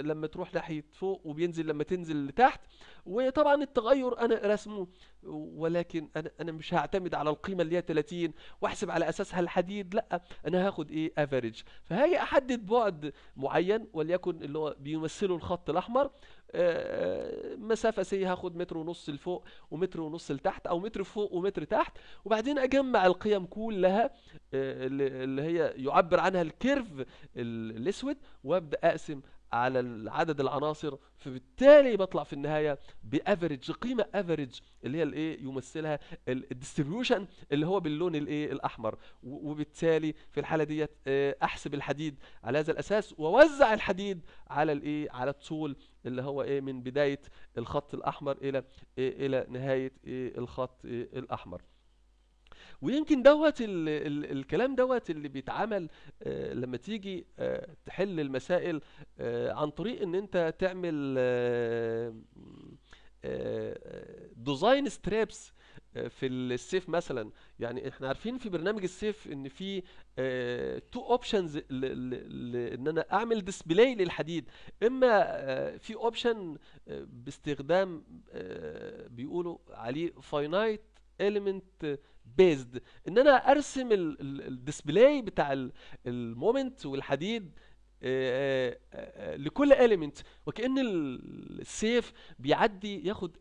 لما تروح ناحية فوق وبينزل لما تنزل لتحت. وطبعا التغير أنا رسمه ولكن أنا أنا مش هعتمد على القيمة اللي هي 30 وأحسب على اساسها الحديد لأ أنا هاخد إيه؟ average فهاجي أحدد بعد معين وليكن اللي هو بيمثله الخط الأحمر. آه، مسافة say هاخد متر ونص لفوق ومتر ونص لتحت أو متر فوق ومتر تحت. وبعدين أجمع القيم كلها آه، اللي هي يعبر عنها ال curve ال- الأسود وأبدأ أقسم على عدد العناصر فبالتالي بطلع في النهاية ب average قيمة average اللي هي الإيه؟ يمثلها ال distribution اللي هو باللون الإيه؟ الأحمر. وبالتالي في الحالة ديت آه، أحسب الحديد على هذا الأساس وأوزع الحديد على الإيه؟ على الطول اللي هو إيه؟ من بداية الخط الأحمر إلى إيه؟ إلى نهاية إيه؟ الخط إيه؟ الأحمر. ويمكن دوت ال ال الكلام دوت اللي بيتعمل آه، لما تيجي آه، تحل المسائل آه، عن طريق إن أنت تعمل design strips في ال SAFE مثلا. يعني إحنا عارفين في برنامج ال SAFE إن في two options إن أنا أعمل display للحديد. إما في option باستخدام بيقولوا عليه finite element based إن أنا أرسم ال display بتاع ال- moment والحديد لكل element وكأن ال- SAFE بيعدي ياخد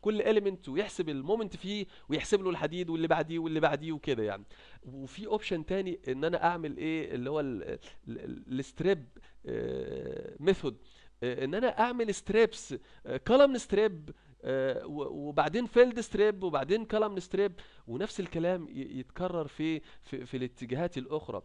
كل element ويحسب ال moment فيه ويحسب له الحديد واللي بعديه واللي بعديه وكده يعني. وفي option تاني إن أنا أعمل إيه؟ اللي هو ال strip method إن أنا أعمل strips column strip وبعدين field strip وبعدين column strip ونفس الكلام يتكرر في في, في الاتجاهات الأخرى.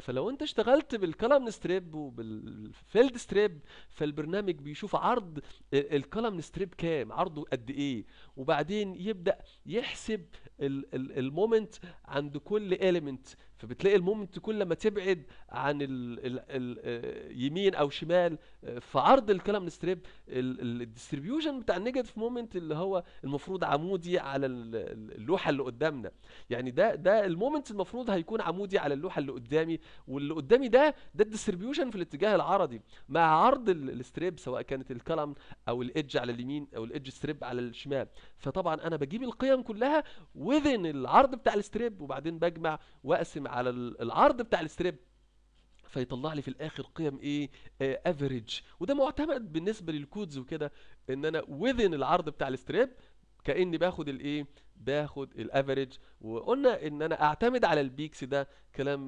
فلو انت اشتغلت بال column strip وبال field strip فالبرنامج بيشوف عرض ال column strip كام عرضه قد إيه. وبعدين يبدأ يحسب ال moment عند كل element فبتلاقي ال moment كل ما تبعد عن ال ال ال يمين أو شمال في عرض ال column strip ال distribution بتاع ال negative moment اللي هو المفروض عمودي على اللوحة اللي قدامنا. يعني ده ده ال moment المفروض هيكون عمودي على اللوحة اللي قدامي واللي قدامي ده ده ال distribution في الاتجاه العرضي. مع عرض ال strip سواء كانت ال column أو ال edge على اليمين أو ال edge strip على الشمال. فطبعا أنا بجيب القيم كلها within العرض بتاع ال strip وبعدين بجمع وأقسم على العرض بتاع ال strip. فيطلع لي في الآخر قيم إيه average آه وده معتمد بالنسبة لل codes وكده إن أنا within العرض بتاع ال strip كأني باخد الإيه؟ باخد ال average. وقلنا إن أنا أعتمد على ال peaks ده كلام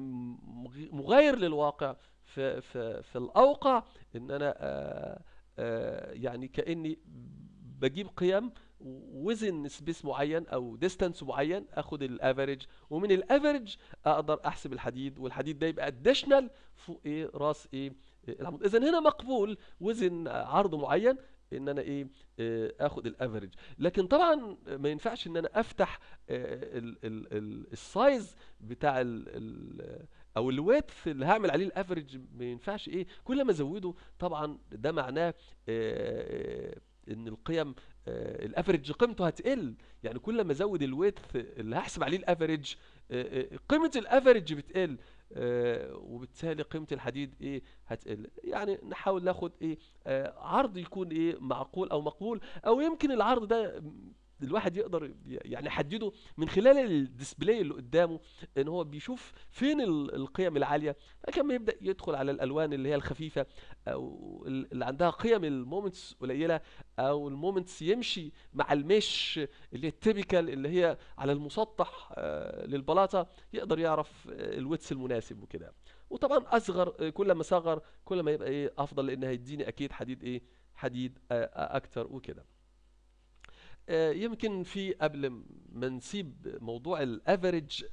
مغاير للواقع. في في في الواقع إن أنا آآ آه، آآ آه، يعني كأني بجيب قيم within space معين أو distance معين آخد ال average. ومن ال average أقدر أحسب الحديد والحديد ده يبقى additional فوق إيه؟ راس إيه؟ العمود. اذا هنا مقبول within عرض معين إن أنا إيه آه، آخد ال average لكن طبعا ما ينفعش إن أنا أفتح آه، ال size بتاع ال أو ال width اللي هعمل عليه ال average ما ينفعش إيه كل ما أزوده طبعا ده معناه آه، إن القيم ال average قيمته هتقل. يعني كل ما أزود ال width اللي هحسب عليه ال average قيمة ال average بتقل. وبالتالي قيمة الحديد إيه هتقل. يعني نحاول ناخد إيه عرض يكون إيه معقول أو مقبول أو يمكن العرض ده الواحد يقدر يعني يحدده من خلال ال display اللي قدامه إن هو بيشوف فين القيم العالية. لكن ما يبدأ يدخل على الألوان اللي هي الخفيفة أو اللي عندها قيم ال moments قليلة أو ال moments يمشي مع ال mesh اللي هي ال typical اللي هي على المسطح آه، للبلاطة يقدر يعرف ال width المناسب وكده. وطبعا أصغر كل ما صغر كل ما يبقى إيه أفضل لأن هيديني أكيد حديد إيه حديد آه، أكتر وكده. آه، يمكن في قبل ما نسيب موضوع ال average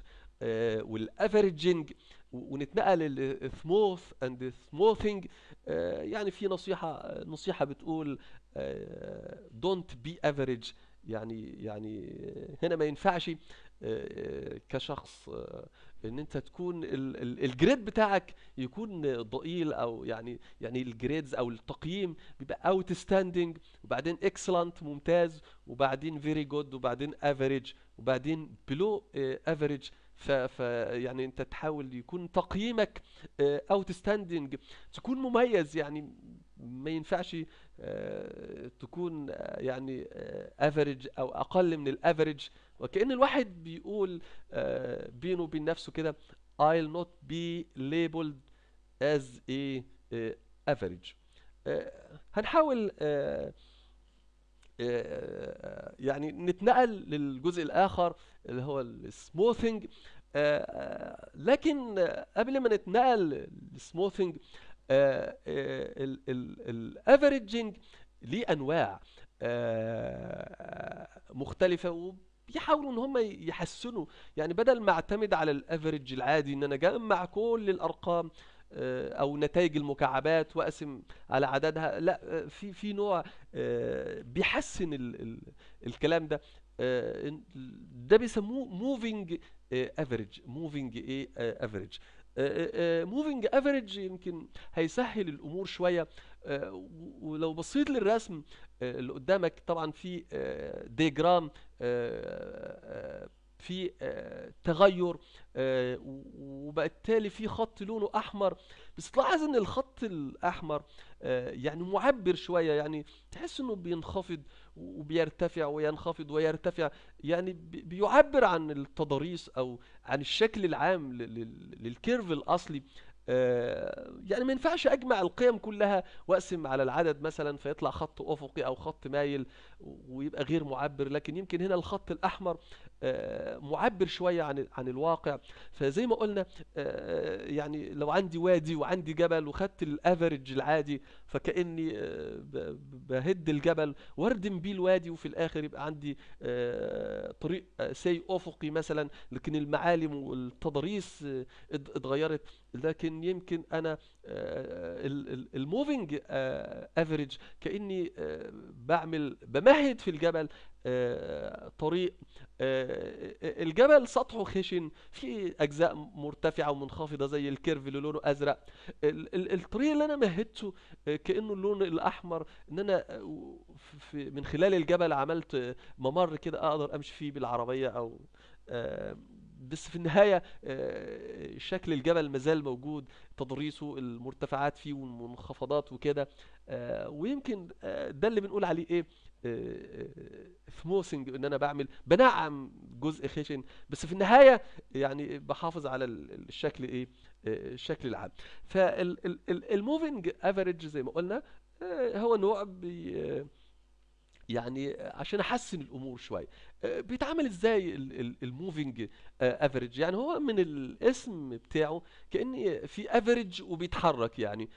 آه، وال averaging ونتنقل لل smooth and smoothing يعني في نصيحة نصيحة بتقول don't be average يعني يعني هنا ما ينفعش آه، كشخص إن أنت تكون ال grade بتاعك يكون ضئيل أو يعني يعني ال grades أو التقييم بيبقى outstanding وبعدين excellent ممتاز وبعدين very good وبعدين average وبعدين below average ف يعني أنت تحاول يكون تقييمك outstanding تكون مميز يعني ما ينفعش آه، تكون آه، يعني average أو أقل من ال average وكأن الواحد بيقول آه، بينه وبين نفسه كده I'll not be labeled as a average. هنحاول يعني نتنقل للجزء الآخر اللي هو ال smoothing لكن قبل ما نتنقل للسموثينج الافريجنج ليه أنواع مختلفة بيحاولوا إن هم يحسنوا. يعني بدل ما أعتمد على ال average العادي إن أنا اجمع كل الأرقام آه، أو نتائج المكعبات وأقسم على عددها لا آه، في في نوع آه، بيحسن ال ال الكلام ده. ده بيسموه moving average moving إيه average moving average يمكن هيسهل الأمور شوية. ولو بصيت للرسم اللي قدامك طبعا في diagram في تغير وبالتالي في خط لونه أحمر. بس تلاحظ إن الخط الأحمر يعني معبر شوية يعني تحس إنه بينخفض وبيرتفع وينخفض ويرتفع يعني بيعبر عن التضاريس أو عن الشكل العام لل curve الأصلي. آه، يعني ما ينفعش أجمع القيم كلها وأقسم على العدد مثلا فيطلع خط أفقي أو خط مايل ويبقى غير معبر لكن يمكن هنا الخط الأحمر آه، معبر شوية عن عن الواقع. فزي ما قلنا آه، يعني لو عندي وادي وعندي جبل وخدت ال average العادي فكأني بهد الجبل واردم بيه الوادي وفي الآخر يبقى عندي طريق say أفقي مثلا لكن المعالم والتضاريس اتغيرت. لكن يمكن أنا ال moving average كأني آه، بعمل بمهد في الجبل آه، طريق آه، الجبل سطحه خشن في أجزاء مرتفعة ومنخفضة زي ال curve اللي لونه أزرق. ال- ال- الطريق اللي أنا مهدته آه، كأنه اللون الأحمر إن أنا آه، من خلال الجبل عملت آه، ممر كده أقدر أمشي فيه بالعربية أو آه، بس في النهاية آه، شكل الجبل مازال موجود تضريسه المرتفعات فيه والمنخفضات وكده آه، ويمكن آه، ده اللي بنقول عليه إيه ثموسنج إن أنا بعمل بنعم جزء خشن بس في النهاية يعني بحافظ على ال- الشكل إيه الشكل العام. فال moving average زي ما قلنا هو نوع بي يعني عشان أحسن الأمور شوية آه، بيتعمل إزاي ال moving average؟ يعني هو من الاسم بتاعه كأن في average وبيتحرك يعني.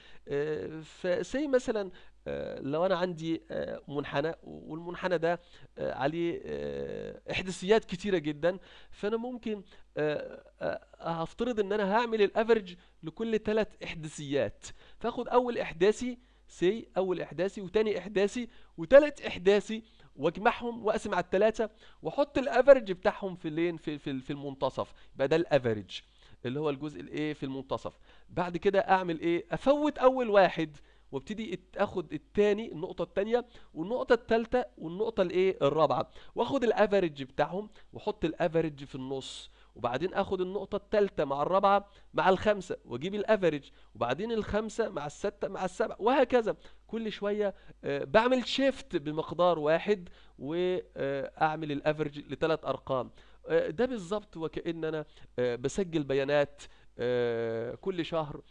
ف say مثلا آه، لو أنا عندي آه، منحنى والمنحنى ده آه، عليه آه، إحداثيات كتيرة جدا فأنا ممكن آه، آه، هفترض إن أنا هعمل ال average لكل ثلاث إحداثيات. فأخد أول إحداثي say أول إحداثي وتاني إحداثي وتالت إحداثي واجمعهم وأقسم على الثلاثه وأحط ال average بتاعهم في line في في في المنتصف. يبقى ده ال average اللي هو الجزء الإيه في المنتصف. بعد كده أعمل إيه؟ أفوت أول واحد وابتدي أخد التاني النقطة التانية والنقطة التالتة والنقطة الإيه؟ الرابعة. وأخد ال average بتاعهم وأحط ال average في النص. وبعدين آخد النقطة التالتة مع الرابعة مع الخامسة وأجيب ال average وبعدين الخامسة مع الستة مع السبعة وهكذا. كل شوية آه، بعمل shift بمقدار واحد واعمل ال average لثلاث أرقام. آه، ده بالظبط وكأن أنا آه، بسجل بيانات آه، كل شهر.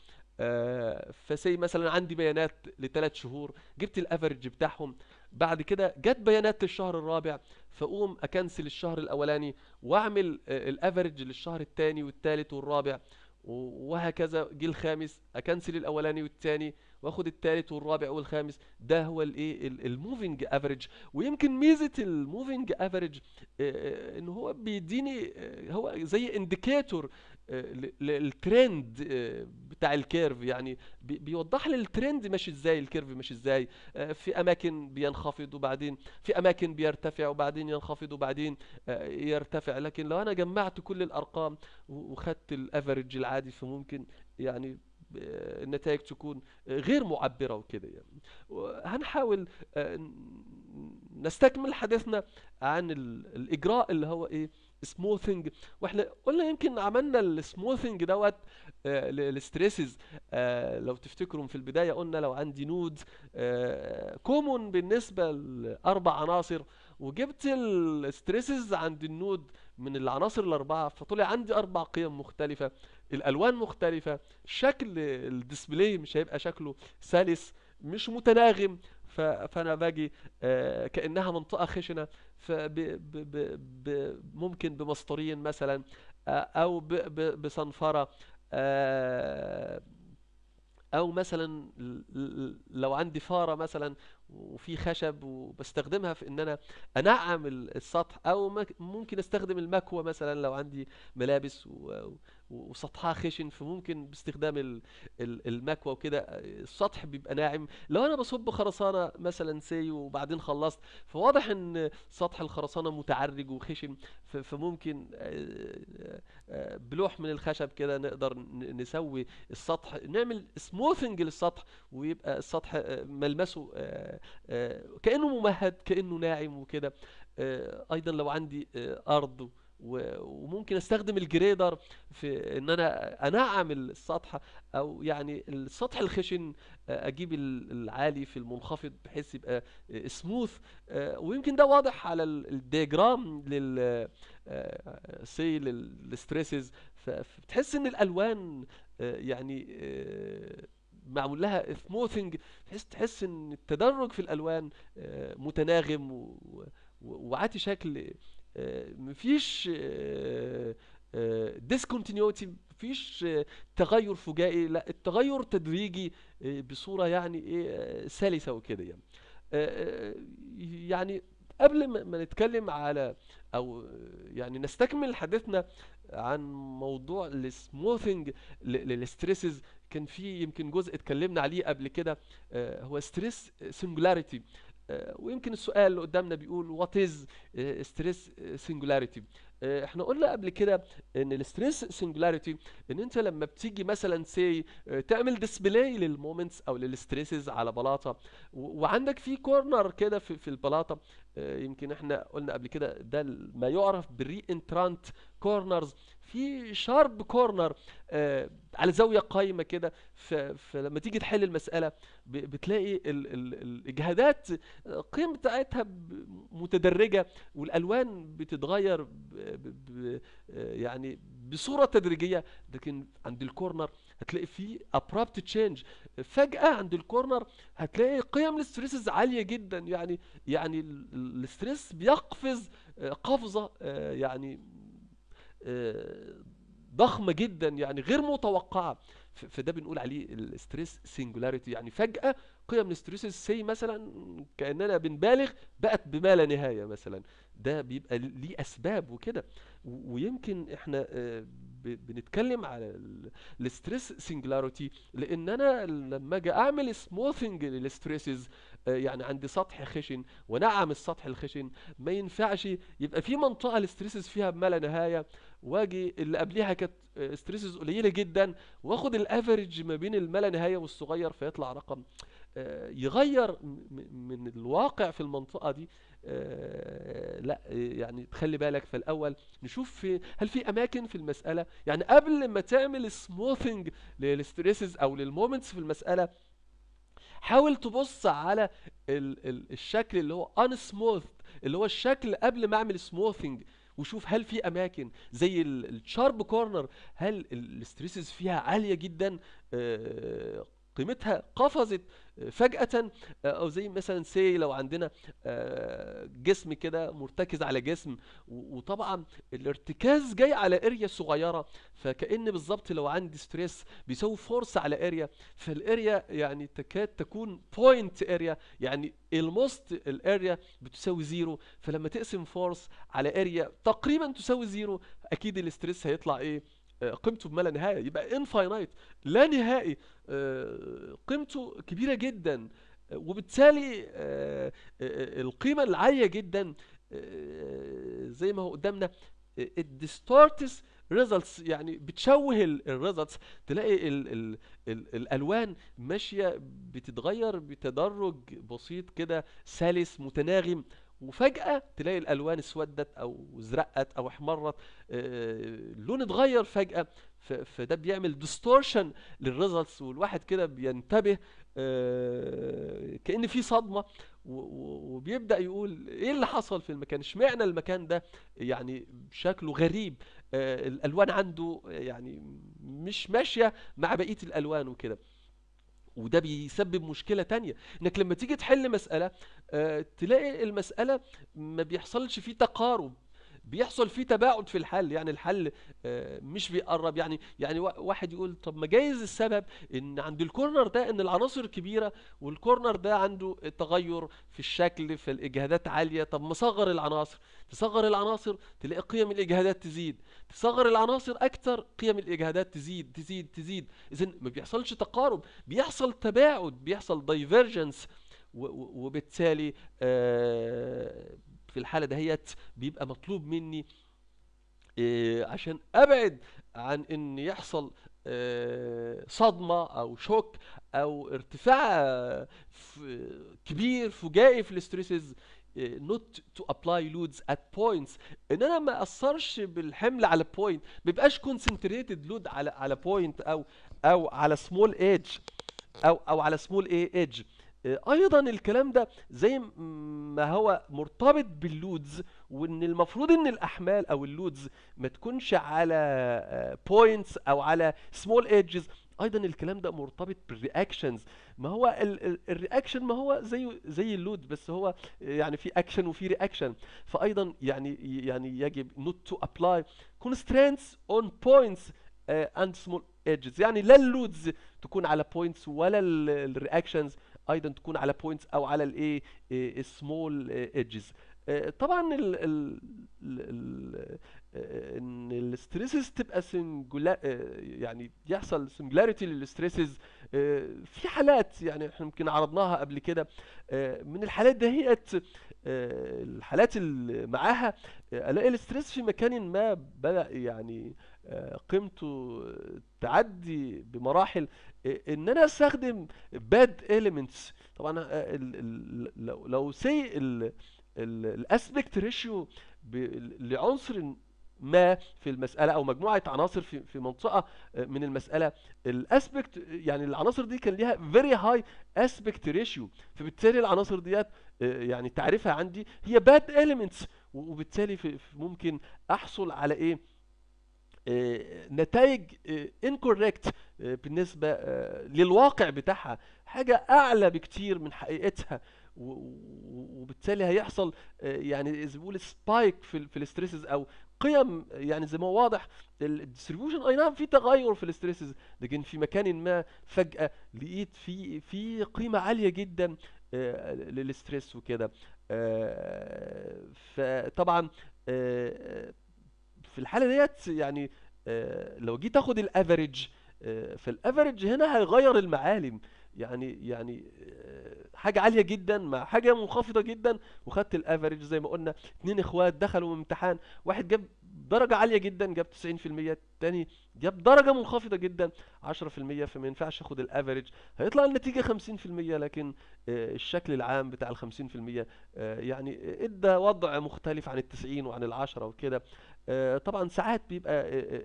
آه، ف say مثلا عندي بيانات لثلاث شهور جبت ال average بتاعهم بعد كده جت بيانات للشهر الرابع فأقوم أ cancel الشهر الأولاني وأعمل آه، ال average للشهر الثاني والثالث والرابع وهكذا جه الخامس أ cancel الأولاني والثاني وآخد الثالث والرابع والخامس. ده هو الإيه؟ ال moving average ويمكن ميزة ال moving average إن هو بيديني آه، هو زي indicator ال trend بتاع ال curve يعني بي- بيوضح لي الترند ماشي إزاي ال curve ماشي إزاي آه، في أماكن بينخفض وبعدين في أماكن بيرتفع وبعدين ينخفض وبعدين آه، يرتفع. لكن لو أنا جمعت كل الأرقام وخدت ال average العادي فممكن يعني آه، النتائج تكون آه، غير معبرة وكده يعني. هنحاول آه، نستكمل حديثنا عن ال- الإجراء اللي هو إيه smoothing وإحنا قلنا يمكن عملنا ال smoothing دوت لل stresses لو تفتكروا في البداية قلنا لو عندي node common بالنسبة لأربع عناصر وجبت ال stresses عند ال node من العناصر الأربعة فطلع عندي أربع قيم مختلفة. الألوان مختلفة شكل ال display مش هيبقى شكله سلس مش متناغم. ف- فأنا باجي آه، كأنها منطقة خشنة فممكن بمسطرين مثلا آه، أو ب- ب- بصنفرة آه، أو مثلا لو عندي فارة مثلا وفي خشب وبستخدمها في إن أنا أنعم ال- السطح أو مك- ممكن أستخدم المكوى مثلا لو عندي ملابس و- وسطحها خشن فممكن باستخدام ال- ال- المكوى وكده السطح بيبقى ناعم. لو أنا بصب خرسانة مثلا say وبعدين خلصت فواضح إن سطح الخرسانة متعرج وخشن فممكن آه، آه، بلوح من الخشب كده نقدر نسوي السطح نعمل smoothing للسطح ويبقى السطح آه، ملمسه آه، آه، كأنه ممهد كأنه ناعم وكده. آه، أيضا لو عندي آه، أرض وممكن استخدم ال grader في إن أنا أنعم السطح أو يعني السطح الخشن آه، أجيب ال- العالي في المنخفض بحيث يبقى سموث ويمكن ده واضح على ال- diagram لل say لل stresses. فبتحس إن الألوان آه، يعني آه، معمول لها smoothing تحس تحس إن التدرج في الألوان آه، متناغم وعادي شكل آه، مفيش discontinuity مفيش آه، تغير فجائي لا التغير تدريجي آه، بصورة يعني إيه آه، سلسة وكده يعني. آه، آه، يعني قبل ما نتكلم على أو يعني نستكمل حديثنا عن موضوع ال smoothing لل stresses كان في يمكن جزء اتكلمنا عليه قبل كده آه، هو stress singularity ويمكن السؤال اللي قدامنا بيقول what is stress singularity إحنا قلنا قبل كده إن ال stress singularity إن أنت لما بتيجي مثلا say تعمل display لل moments أو لل stresses على بلاطة وعندك في corner كده في, في البلاطة آه، يمكن إحنا قلنا قبل كده ده ما يعرف بال re-entrant corners. في sharp corner آه، على زاوية قايمة كده فلما تيجي تحل المسألة بتلاقي ال ال الإجهادات القيم بتاعتها متدرجة والألوان بتتغير يعني بصورة تدريجية. لكن عند ال corner هتلاقي فيه abrupt change. فجأة عند ال corner هتلاقي قيم ال stresses عالية جدا. يعني يعني ال- ال- ال stress بيقفز آه، قفزة آه، يعني آه، ضخمة جدا يعني غير متوقعة. فده بنقول عليه ال stress singularity يعني فجأة قيم ال stresses say مثلا كأننا بنبالغ بقت بما لا نهاية مثلا. ده بيبقى ليه أسباب وكده. ويمكن إحنا بنتكلم على ال stress singularity لأن أنا لما أجي أعمل smoothing لل stresses يعني عندي سطح خشن ونعم السطح الخشن ما ينفعش يبقى في منطقة ال stresses فيها بما لا نهاية. وأجي اللي قبليها كانت stresses قليلة جدا وآخد ال average ما بين الما لا نهاية والصغير فيطلع رقم. آه، يغير م- م- من الواقع في المنطقة دي آه، لا آه، يعني تخلي بالك في الأول نشوف في هل في أماكن في المسألة؟ يعني قبل ما تعمل smoothing لل stresses أو لل moments في المسألة حاول تبص على ال ال الشكل اللي هو unsmoothed اللي هو الشكل قبل ما أعمل smoothing وشوف هل في أماكن زي ال sharp corner هل ال stresses فيها عالية جدا؟ آه، قيمتها قفزت آه، فجأة آه، أو زي مثلا say لو عندنا آه، جسم كده مرتكز على جسم وطبعا الارتكاز جاي على area صغيرة فكأن بالظبط لو عندي stress بيساوي force على area فال area يعني تكاد تكون point area يعني almost ال area بتساوي zero فلما تقسم force على area تقريبا تساوي zero أكيد ال stress هيطلع إيه؟ قيمته بما لا نهاية يبقى infinite لا نهائي. آه، قيمته كبيرة جدا. آه، وبالتالي آه، القيمة العالية جدا. زي ما هو قدامنا. ال distorts results يعني بتشوه ال results تلاقي ال ال ال الألوان ماشية بتتغير بتدرج بسيط كده سلس متناغم. وفجأة تلاقي الألوان اسودت أو ازرقت أو احمرت آه، اللون اتغير فجأة. فده بيعمل distortion لل results والواحد كده بينتبه آه، كأن في صدمة وبيبدأ يقول إيه اللي حصل في المكان؟ اشمعنى المكان ده يعني شكله غريب؟ آه، الألوان عنده يعني مش ماشية مع بقية الألوان وكده. وده بيسبب مشكلة تانية. إنك لما تيجي تحل مسألة آه، تلاقي المسألة ما بيحصلش فيه تقارب. بيحصل فيه تباعد في الحل يعني الحل آه، مش بيقرب. يعني يعني وا- واحد يقول طب ما جايز السبب إن عند الكورنر ده إن العناصر كبيرة والكورنر ده عنده تغير في الشكل في الإجهادات عالية. طب ما صغر العناصر. تصغر العناصر تلاقي قيم الإجهادات تزيد. تصغر العناصر أكتر قيم الإجهادات تزيد تزيد تزيد. اذا ما بيحصلش تقارب. بيحصل تباعد بيحصل دايفرجنس وبالتالي آه، في الحالة دهيت بيبقى مطلوب مني آه، عشان أبعد عن إن يحصل آه، صدمة أو شوك أو ارتفاع آه، كبير فجائي في ال stresses not to apply loads at points. إن أنا ما أثرش بالحمل على point ما يبقاش concentrated load على على point أو أو على small edge أو أو على سمول إيه edge أيضا الكلام ده زي ما هو مرتبط بال loads وإن المفروض إن الأحمال أو ال loads ما تكونش على points أو على small edges أيضا الكلام ده مرتبط بال reactions ما هو ال reaction ما هو زي زي ال load بس هو يعني في اكشن وفي reaction فايضا يعني يعني يجب to apply constraints on points uh, and small edges. يعني لا ال loads تكون على points ولا ال reactions أيضا تكون على points أو على الايه ال small edges طبعا ال ال إن ال stresses تبقى singular يعني يحصل singularity لل stresses في حالات يعني إحنا يمكن عرضناها قبل كده آه، من الحالات دهيت آه، الحالات اللي معاها آه، ألاقي ال stress في مكان ما بدأ يعني آه، قيمته تعدي بمراحل آه، إن أنا أستخدم bad elements طبعا آه، لو say الاسبكت ريشيو لعنصر ما في المسألة أو مجموعة عناصر في في منطقة آه، من المسألة. الأسبكت يعني العناصر دي كان ليها very high aspect ratio فبالتالي العناصر ديت آه، يعني تعريفها عندي هي bad elements. وبالتالي ممكن أحصل على نتائج incorrect آه، بالنسبة آه، للواقع بتاعها. حاجة أعلى بكتير من حقيقتها. وبالتالي هيحصل يعني زي ما بيقول spike في ال- في ال stresses أو قيم يعني زي ما هو واضح ال distribution أي نعم في تغير في ال stresses لكن في مكان ما فجأة لقيت في في قيمة عالية جدا آه، لل stress وكده. آه، فطبعا آه، في الحالة ديت يعني لو جيت آخد ال average فال average هنا هيغير المعالم. يعني يعني آه، حاجة عالية جدا مع حاجة منخفضة جدا. وخدت ال average زي ما قلنا اتنين إخوات دخلوا امتحان. واحد جاب درجة عالية جدا جاب 90% التاني جاب درجة منخفضة جدا 10% فما ينفعش آخد ال average. هيطلع النتيجة 50% لكن آه، الشكل العام بتاع ال 50% آه، يعني إدى وضع مختلف عن التسعين وعن العشرة وكده. آه، طبعا ساعات بيبقى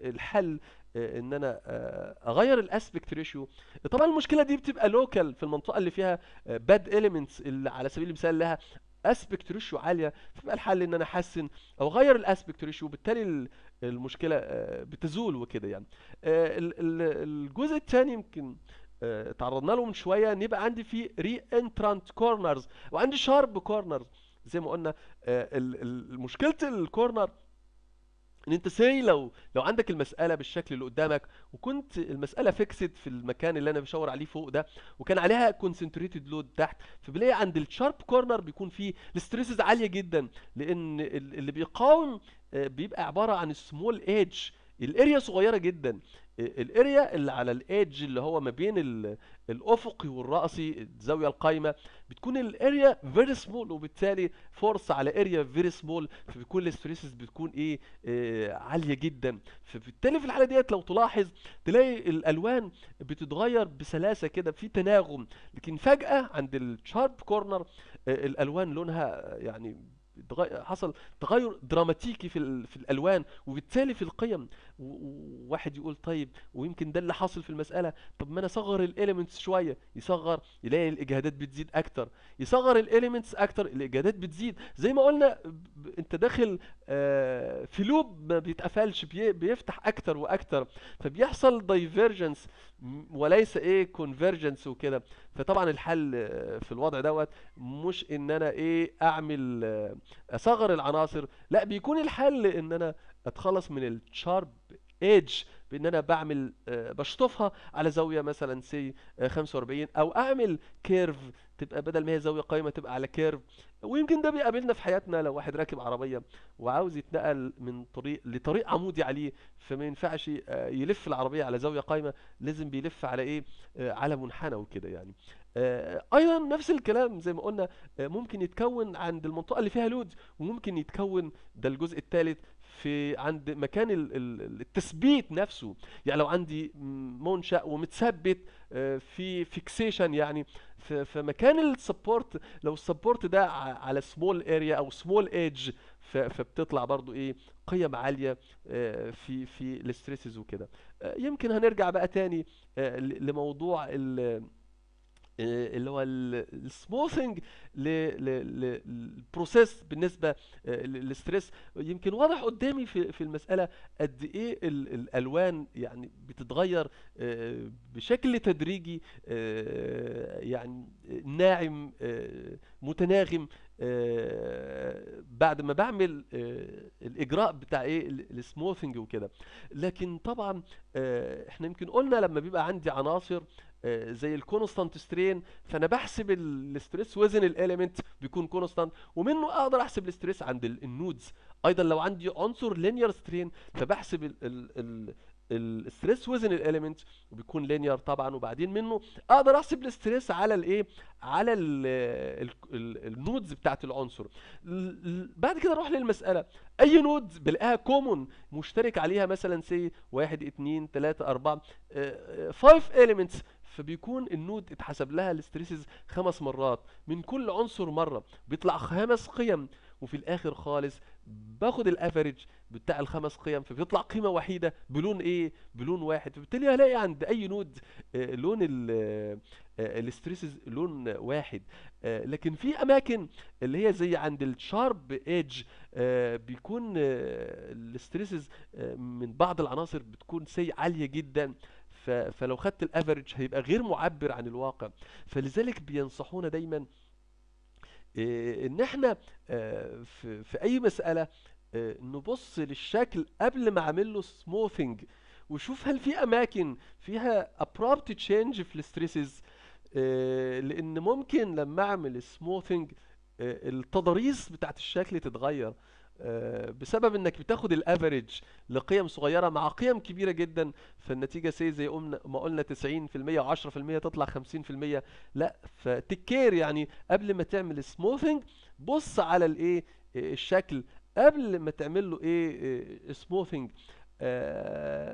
الحل إن أنا آه، أغير ال aspect ratio. طبعا المشكلة دي بتبقى local في المنطقة اللي فيها bad elements اللي على سبيل المثال لها aspect ratio عالية فبقى الحل إن أنا أحسن أو أغير ال aspect ratio بالتالي ال- المشكلة آه، بتزول وكده يعني. آه، ال- ال- الجزء الثاني يمكن آه، تعرضنا له من شوية إن يبقى عندي فيه re-entrant corners وعندي sharp corners زي ما قلنا. آه، مشكلة ال corner إن أنت say لو لو عندك المسألة بالشكل اللي قدامك وكنت المسألة fixed في المكان اللي أنا بشاور عليه فوق ده وكان عليها concentrated load تحت فبلاقي عند ال sharp corner بيكون فيه ال stresses عالية جدا لأن ال- اللي بيقاوم آه، بيبقى عبارة عن small edge ال area صغيرة جدا. ال area اللي على ال edge اللي هو ما بين ال- الأفقي والرأسي الزاوية القايمة بتكون ال area very small وبالتالي force على area very small فبيكون ال stresses بتكون إيه آه عالية جدا. فبالتالي في الحالة ديت لو تلاحظ تلاقي الألوان بتتغير بسلاسة كده في تناغم. لكن فجأة عند ال sharp corner آه الألوان لونها يعني اتغ- حصل تغير دراماتيكي في في الألوان وبالتالي في القيم. وواحد يقول طيب ويمكن ده اللي حاصل في المسألة طب ما أنا أصغر ال elements شوية. يصغر يلاقي الإجهادات بتزيد أكتر. يصغر ال elements أكتر الإجهادات بتزيد. زي ما قلنا أنت داخل آه، في loop ما بيتقفلش بي- بيفتح أكتر وأكتر. فبيحصل divergence وليس إيه convergence وكده. فطبعا الحل آه، في الوضع دوت مش إن أنا إيه أعمل آه، أصغر العناصر. لا بيكون الحل إن أنا أتخلص من ال sharp edge بإن أنا بعمل آه، بشطفها على زاوية مثلا say 45 أو أعمل curve تبقى بدل ما هي زاوية قايمة تبقى على curve. ويمكن ده بيقابلنا في حياتنا لو واحد راكب عربية وعاوز يتنقل من طريق لطريق عمودي عليه فما ينفعش آه، يلف العربية على زاوية قايمة لازم بيلف على إيه؟ آه، على منحنى وكده يعني. آه، أيضا نفس الكلام زي ما قلنا آه، ممكن يتكون عند المنطقة اللي فيها load وممكن يتكون ده الجزء الثالث في عند مكان ال- ال- التثبيت نفسه. يعني لو عندي منشأ ومتثبت آه، في fixation يعني ف- فمكان ال support لو ال support ده على سمول اريا أو small edge فبتطلع برضو إيه قيم عالية آه، في في ال stresses وكده. آه، يمكن هنرجع بقى تاني لموضوع ال اللي هو ال smoothing لل process بالنسبة آه، لل stress. يمكن واضح قدامي في في المسألة قد إيه ال- الألوان يعني بتتغير آه، بشكل تدريجي آه، يعني ناعم آه، متناغم آه، بعد ما بعمل آه، الإجراء بتاع إيه ال smoothing وكده. لكن طبعا آه، إحنا يمكن قلنا لما بيبقى عندي عناصر آه، زي ال constant strain فأنا بحسب ال stress within ال element بيكون constant ومنه أقدر أحسب ال stress عند ال- nodes أيضا لو عندي عنصر linear strain فبحسب ال ال ال stress within ال element وبيكون linear طبعا. وبعدين منه أقدر أحسب ال stress على الايه على ال ال ال nodes بتاعت العنصر. ال- ال- بعد كده أروح للمسألة. أي node بلاقيها common مشترك عليها مثلا say واحد اتنين تلاتة أربعة five elements. فبيكون ال node اتحسب لها ال stresses خمس مرات من كل عنصر مرة بيطلع خمس قيم وفي الآخر خالص باخد ال average بتاع الخمس قيم فبيطلع قيمة وحيدة بلون إيه؟ بلون واحد فبالتالي هلاقي عند أي node آه، لون ال stresses لون واحد. آه، لكن في أماكن اللي هي زي عند ال sharp edge بيكون ال stresses من بعض العناصر بتكون say عالية جدا. فلو خدت ال average هيبقى غير معبر عن الواقع. فلذلك بينصحونا دايما إيه، إن إحنا آه، في أي مسألة آه، نبص للشكل قبل ما أعمل له smoothing وشوف هل في أماكن فيها abrupt change في ال stresses لأن ممكن لما أعمل smoothing التضاريس بتاعت الشكل تتغير. آه، بسبب إنك بتاخد ال average لقيم صغيرة مع قيم كبيرة جدا فالنتيجة سي زي ما قلنا 90% و10% تطلع 50% لا ف take care يعني قبل ما تعمل smoothing بص على الإيه آه، الشكل قبل ما تعمل له إيه smoothing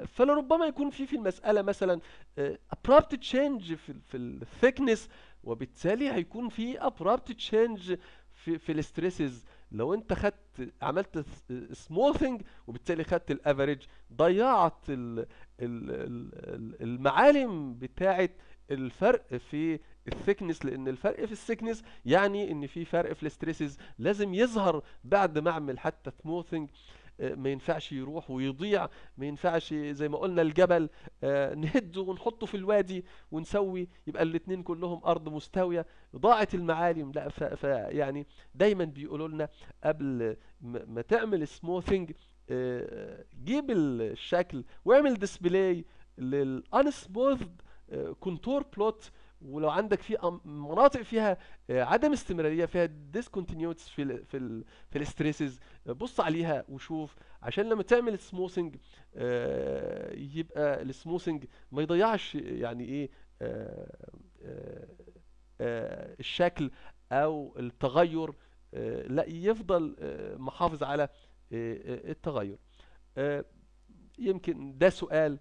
فلربما يكون في في المسألة مثلا آه، abrupt change في في ال thickness وبالتالي هيكون في abrupt change في في ال stresses لو انت خدت عملت smoothing وبالتالي خدت ال average ضيعت ال ال ال ال- المعالم بتاعه الفرق في ال thickness لأن الفرق في ال thickness يعني إن في فرق في ال stresses لازم يظهر بعد ما أعمل حتى smoothing ما ينفعش يروح ويضيع ما ينفعش زي ما قلنا الجبل آه، نهده ونحطه في الوادي ونسوي يبقى الاتنين كلهم أرض مستوية. ضاعت المعالم لا ف ف- يعني دايما بيقولوا لنا قبل ما تعمل smoothing جيب الشكل واعمل display لل unsmoothed contour plot ولو عندك في مناطق فيها آه، عدم استمرارية فيها discontinuities في ال في ال في ال stresses بص عليها وشوف. عشان لما تعمل smoothing يبقى ال smoothing ما يضيعش يعني إيه آه، آه، آه، الشكل أو التغير آه، لا يفضل آه، محافظ على آه، آه، التغير. آه، يمكن ده سؤال.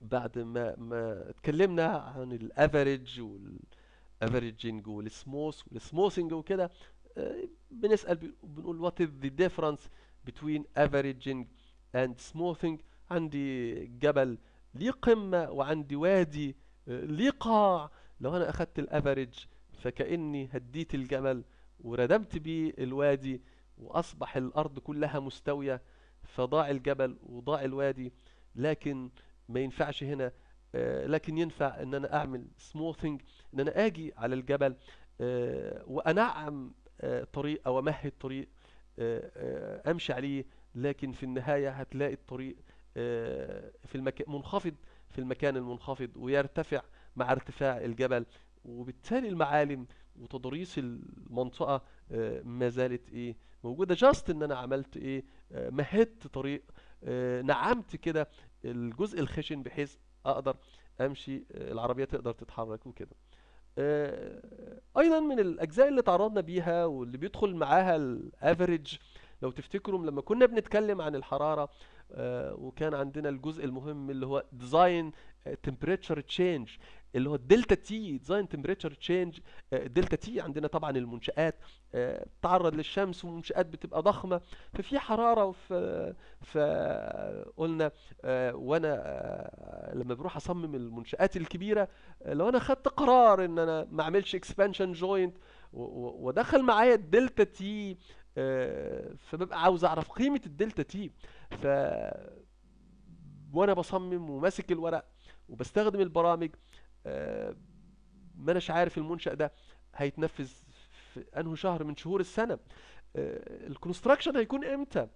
بعد ما ما اتكلمنا عن الافريج والافريجنج والسموث والسموثنج وكده آه، بنسأل بي- بنقول what is the difference between averaging and smoothing عندي جبل ليه قمة وعندي وادي آه، ليه قاع؟ لو أنا أخدت ال average فكأني هديت الجبل وردمت بيه الوادي وأصبح الأرض كلها مستوية فضاع الجبل وضاع الوادي لكن ما ينفعش هنا آه، لكن ينفع إن أنا أعمل smoothing إن أنا آجي على الجبل آه، وأنعم آه، طريق أو امهد طريق أمشي عليه لكن في النهاية هتلاقي الطريق في المكان منخفض في المكان المنخفض ويرتفع مع ارتفاع الجبل وبالتالي المعالم وتضاريس المنطقة آه، ما زالت إيه موجودة. جاست إن أنا عملت إيه مهدت طريق نعمت كده الجزء الخشن بحيث أقدر أمشي آه، العربية تقدر تتحرك وكده. آه، أيضا من الأجزاء اللي تعرضنا بيها واللي بيدخل معاها ال average لو تفتكروا لما كنا بنتكلم عن الحرارة آه، وكان عندنا الجزء المهم اللي هو design temperature change اللي هو ال delta T design temperature change ال delta T عندنا طبعا المنشآت آه، تعرض للشمس والمنشآت بتبقى ضخمة. ففي حرارة في فقلنا آه، وأنا آه، لما بروح أصمم المنشآت الكبيرة آه، لو أنا خدت قرار إن أنا ما أعملش expansion joint ودخل معايا ال delta T آه، فببقى عاوز أعرف قيمة ال delta T ف وأنا بصمم وماسك الورق وبستخدم البرامج آه، ما اناش عارف المنشأ ده هيتنفذ في انه شهر من شهور السنة. ال construction هيكون إمتى؟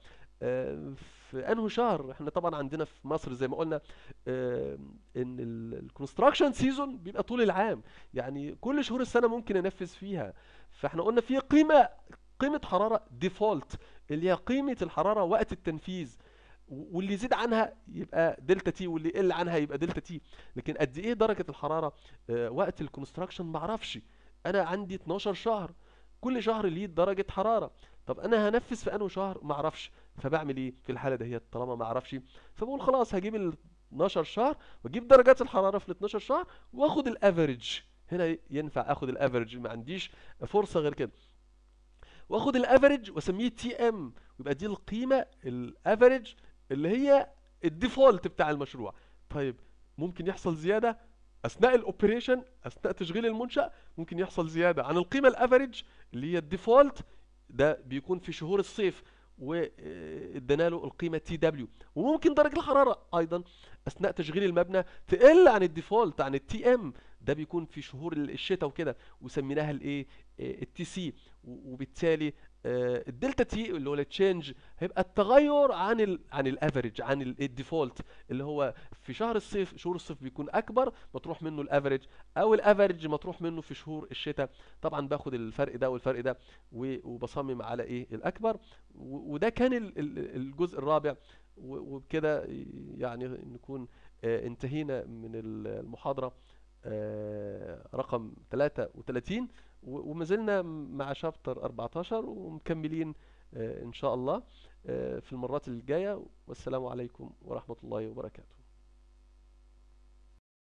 آه، في انه شهر؟ إحنا طبعا عندنا في مصر زي ما قلنا آه، إن ال construction season بيبقى طول العام. يعني كل شهور السنة ممكن أنفذ فيها. فإحنا قلنا في قيمة قيمة حرارة default اللي هي قيمة الحرارة وقت التنفيذ. واللي يزيد عنها يبقى delta T واللي يقل عنها يبقى delta T لكن قد إيه درجة الحرارة؟ آه، وقت ال construction ما أعرفش أنا عندي 12 شهر. كل شهر ليه درجة حرارة. طب أنا هنفذ في أنه شهر؟ ما أعرفش فبعمل إيه في الحالة دهيت طالما ما أعرفش فبقول خلاص هجيب ال 12 شهر وأجيب درجات الحرارة في ال 12 شهر وآخد ال average هنا ينفع آخد ال average ما عنديش فرصة غير كده. وآخد ال average وأسميه TM ويبقى دي القيمة ال average اللي هي ال default بتاع المشروع. طيب ممكن يحصل زيادة أثناء ال operation أثناء تشغيل المنشأ ممكن يحصل زيادة عن القيمة ال average اللي هي ال default. ده بيكون في شهور الصيف وادينا له القيمة TW وممكن درجة الحرارة أيضا أثناء تشغيل المبنى تقل عن ال default عن ال TM ده بيكون في شهور الشتاء وكده وسميناها الايه ال TC وبالتالي ال delta T اللي هو ال change هيبقى التغير عن ال عن ال average عن ال- ال default اللي هو في شهر الصيف شهور الصيف بيكون أكبر مطروح منه ال average أو ال average مطروح منه في شهور الشتاء. طبعا باخد الفرق ده والفرق ده وبصمم على إيه؟ الأكبر. وده كان ال- ال- الجزء الرابع. وبكده يعني نكون آه، انتهينا من ال- المحاضرة آه، رقم 33 و- وما زلنا مع شابتر 14 ومكملين آه، إن شاء الله آه، في المرات الجاية. والسلام عليكم ورحمة الله وبركاته.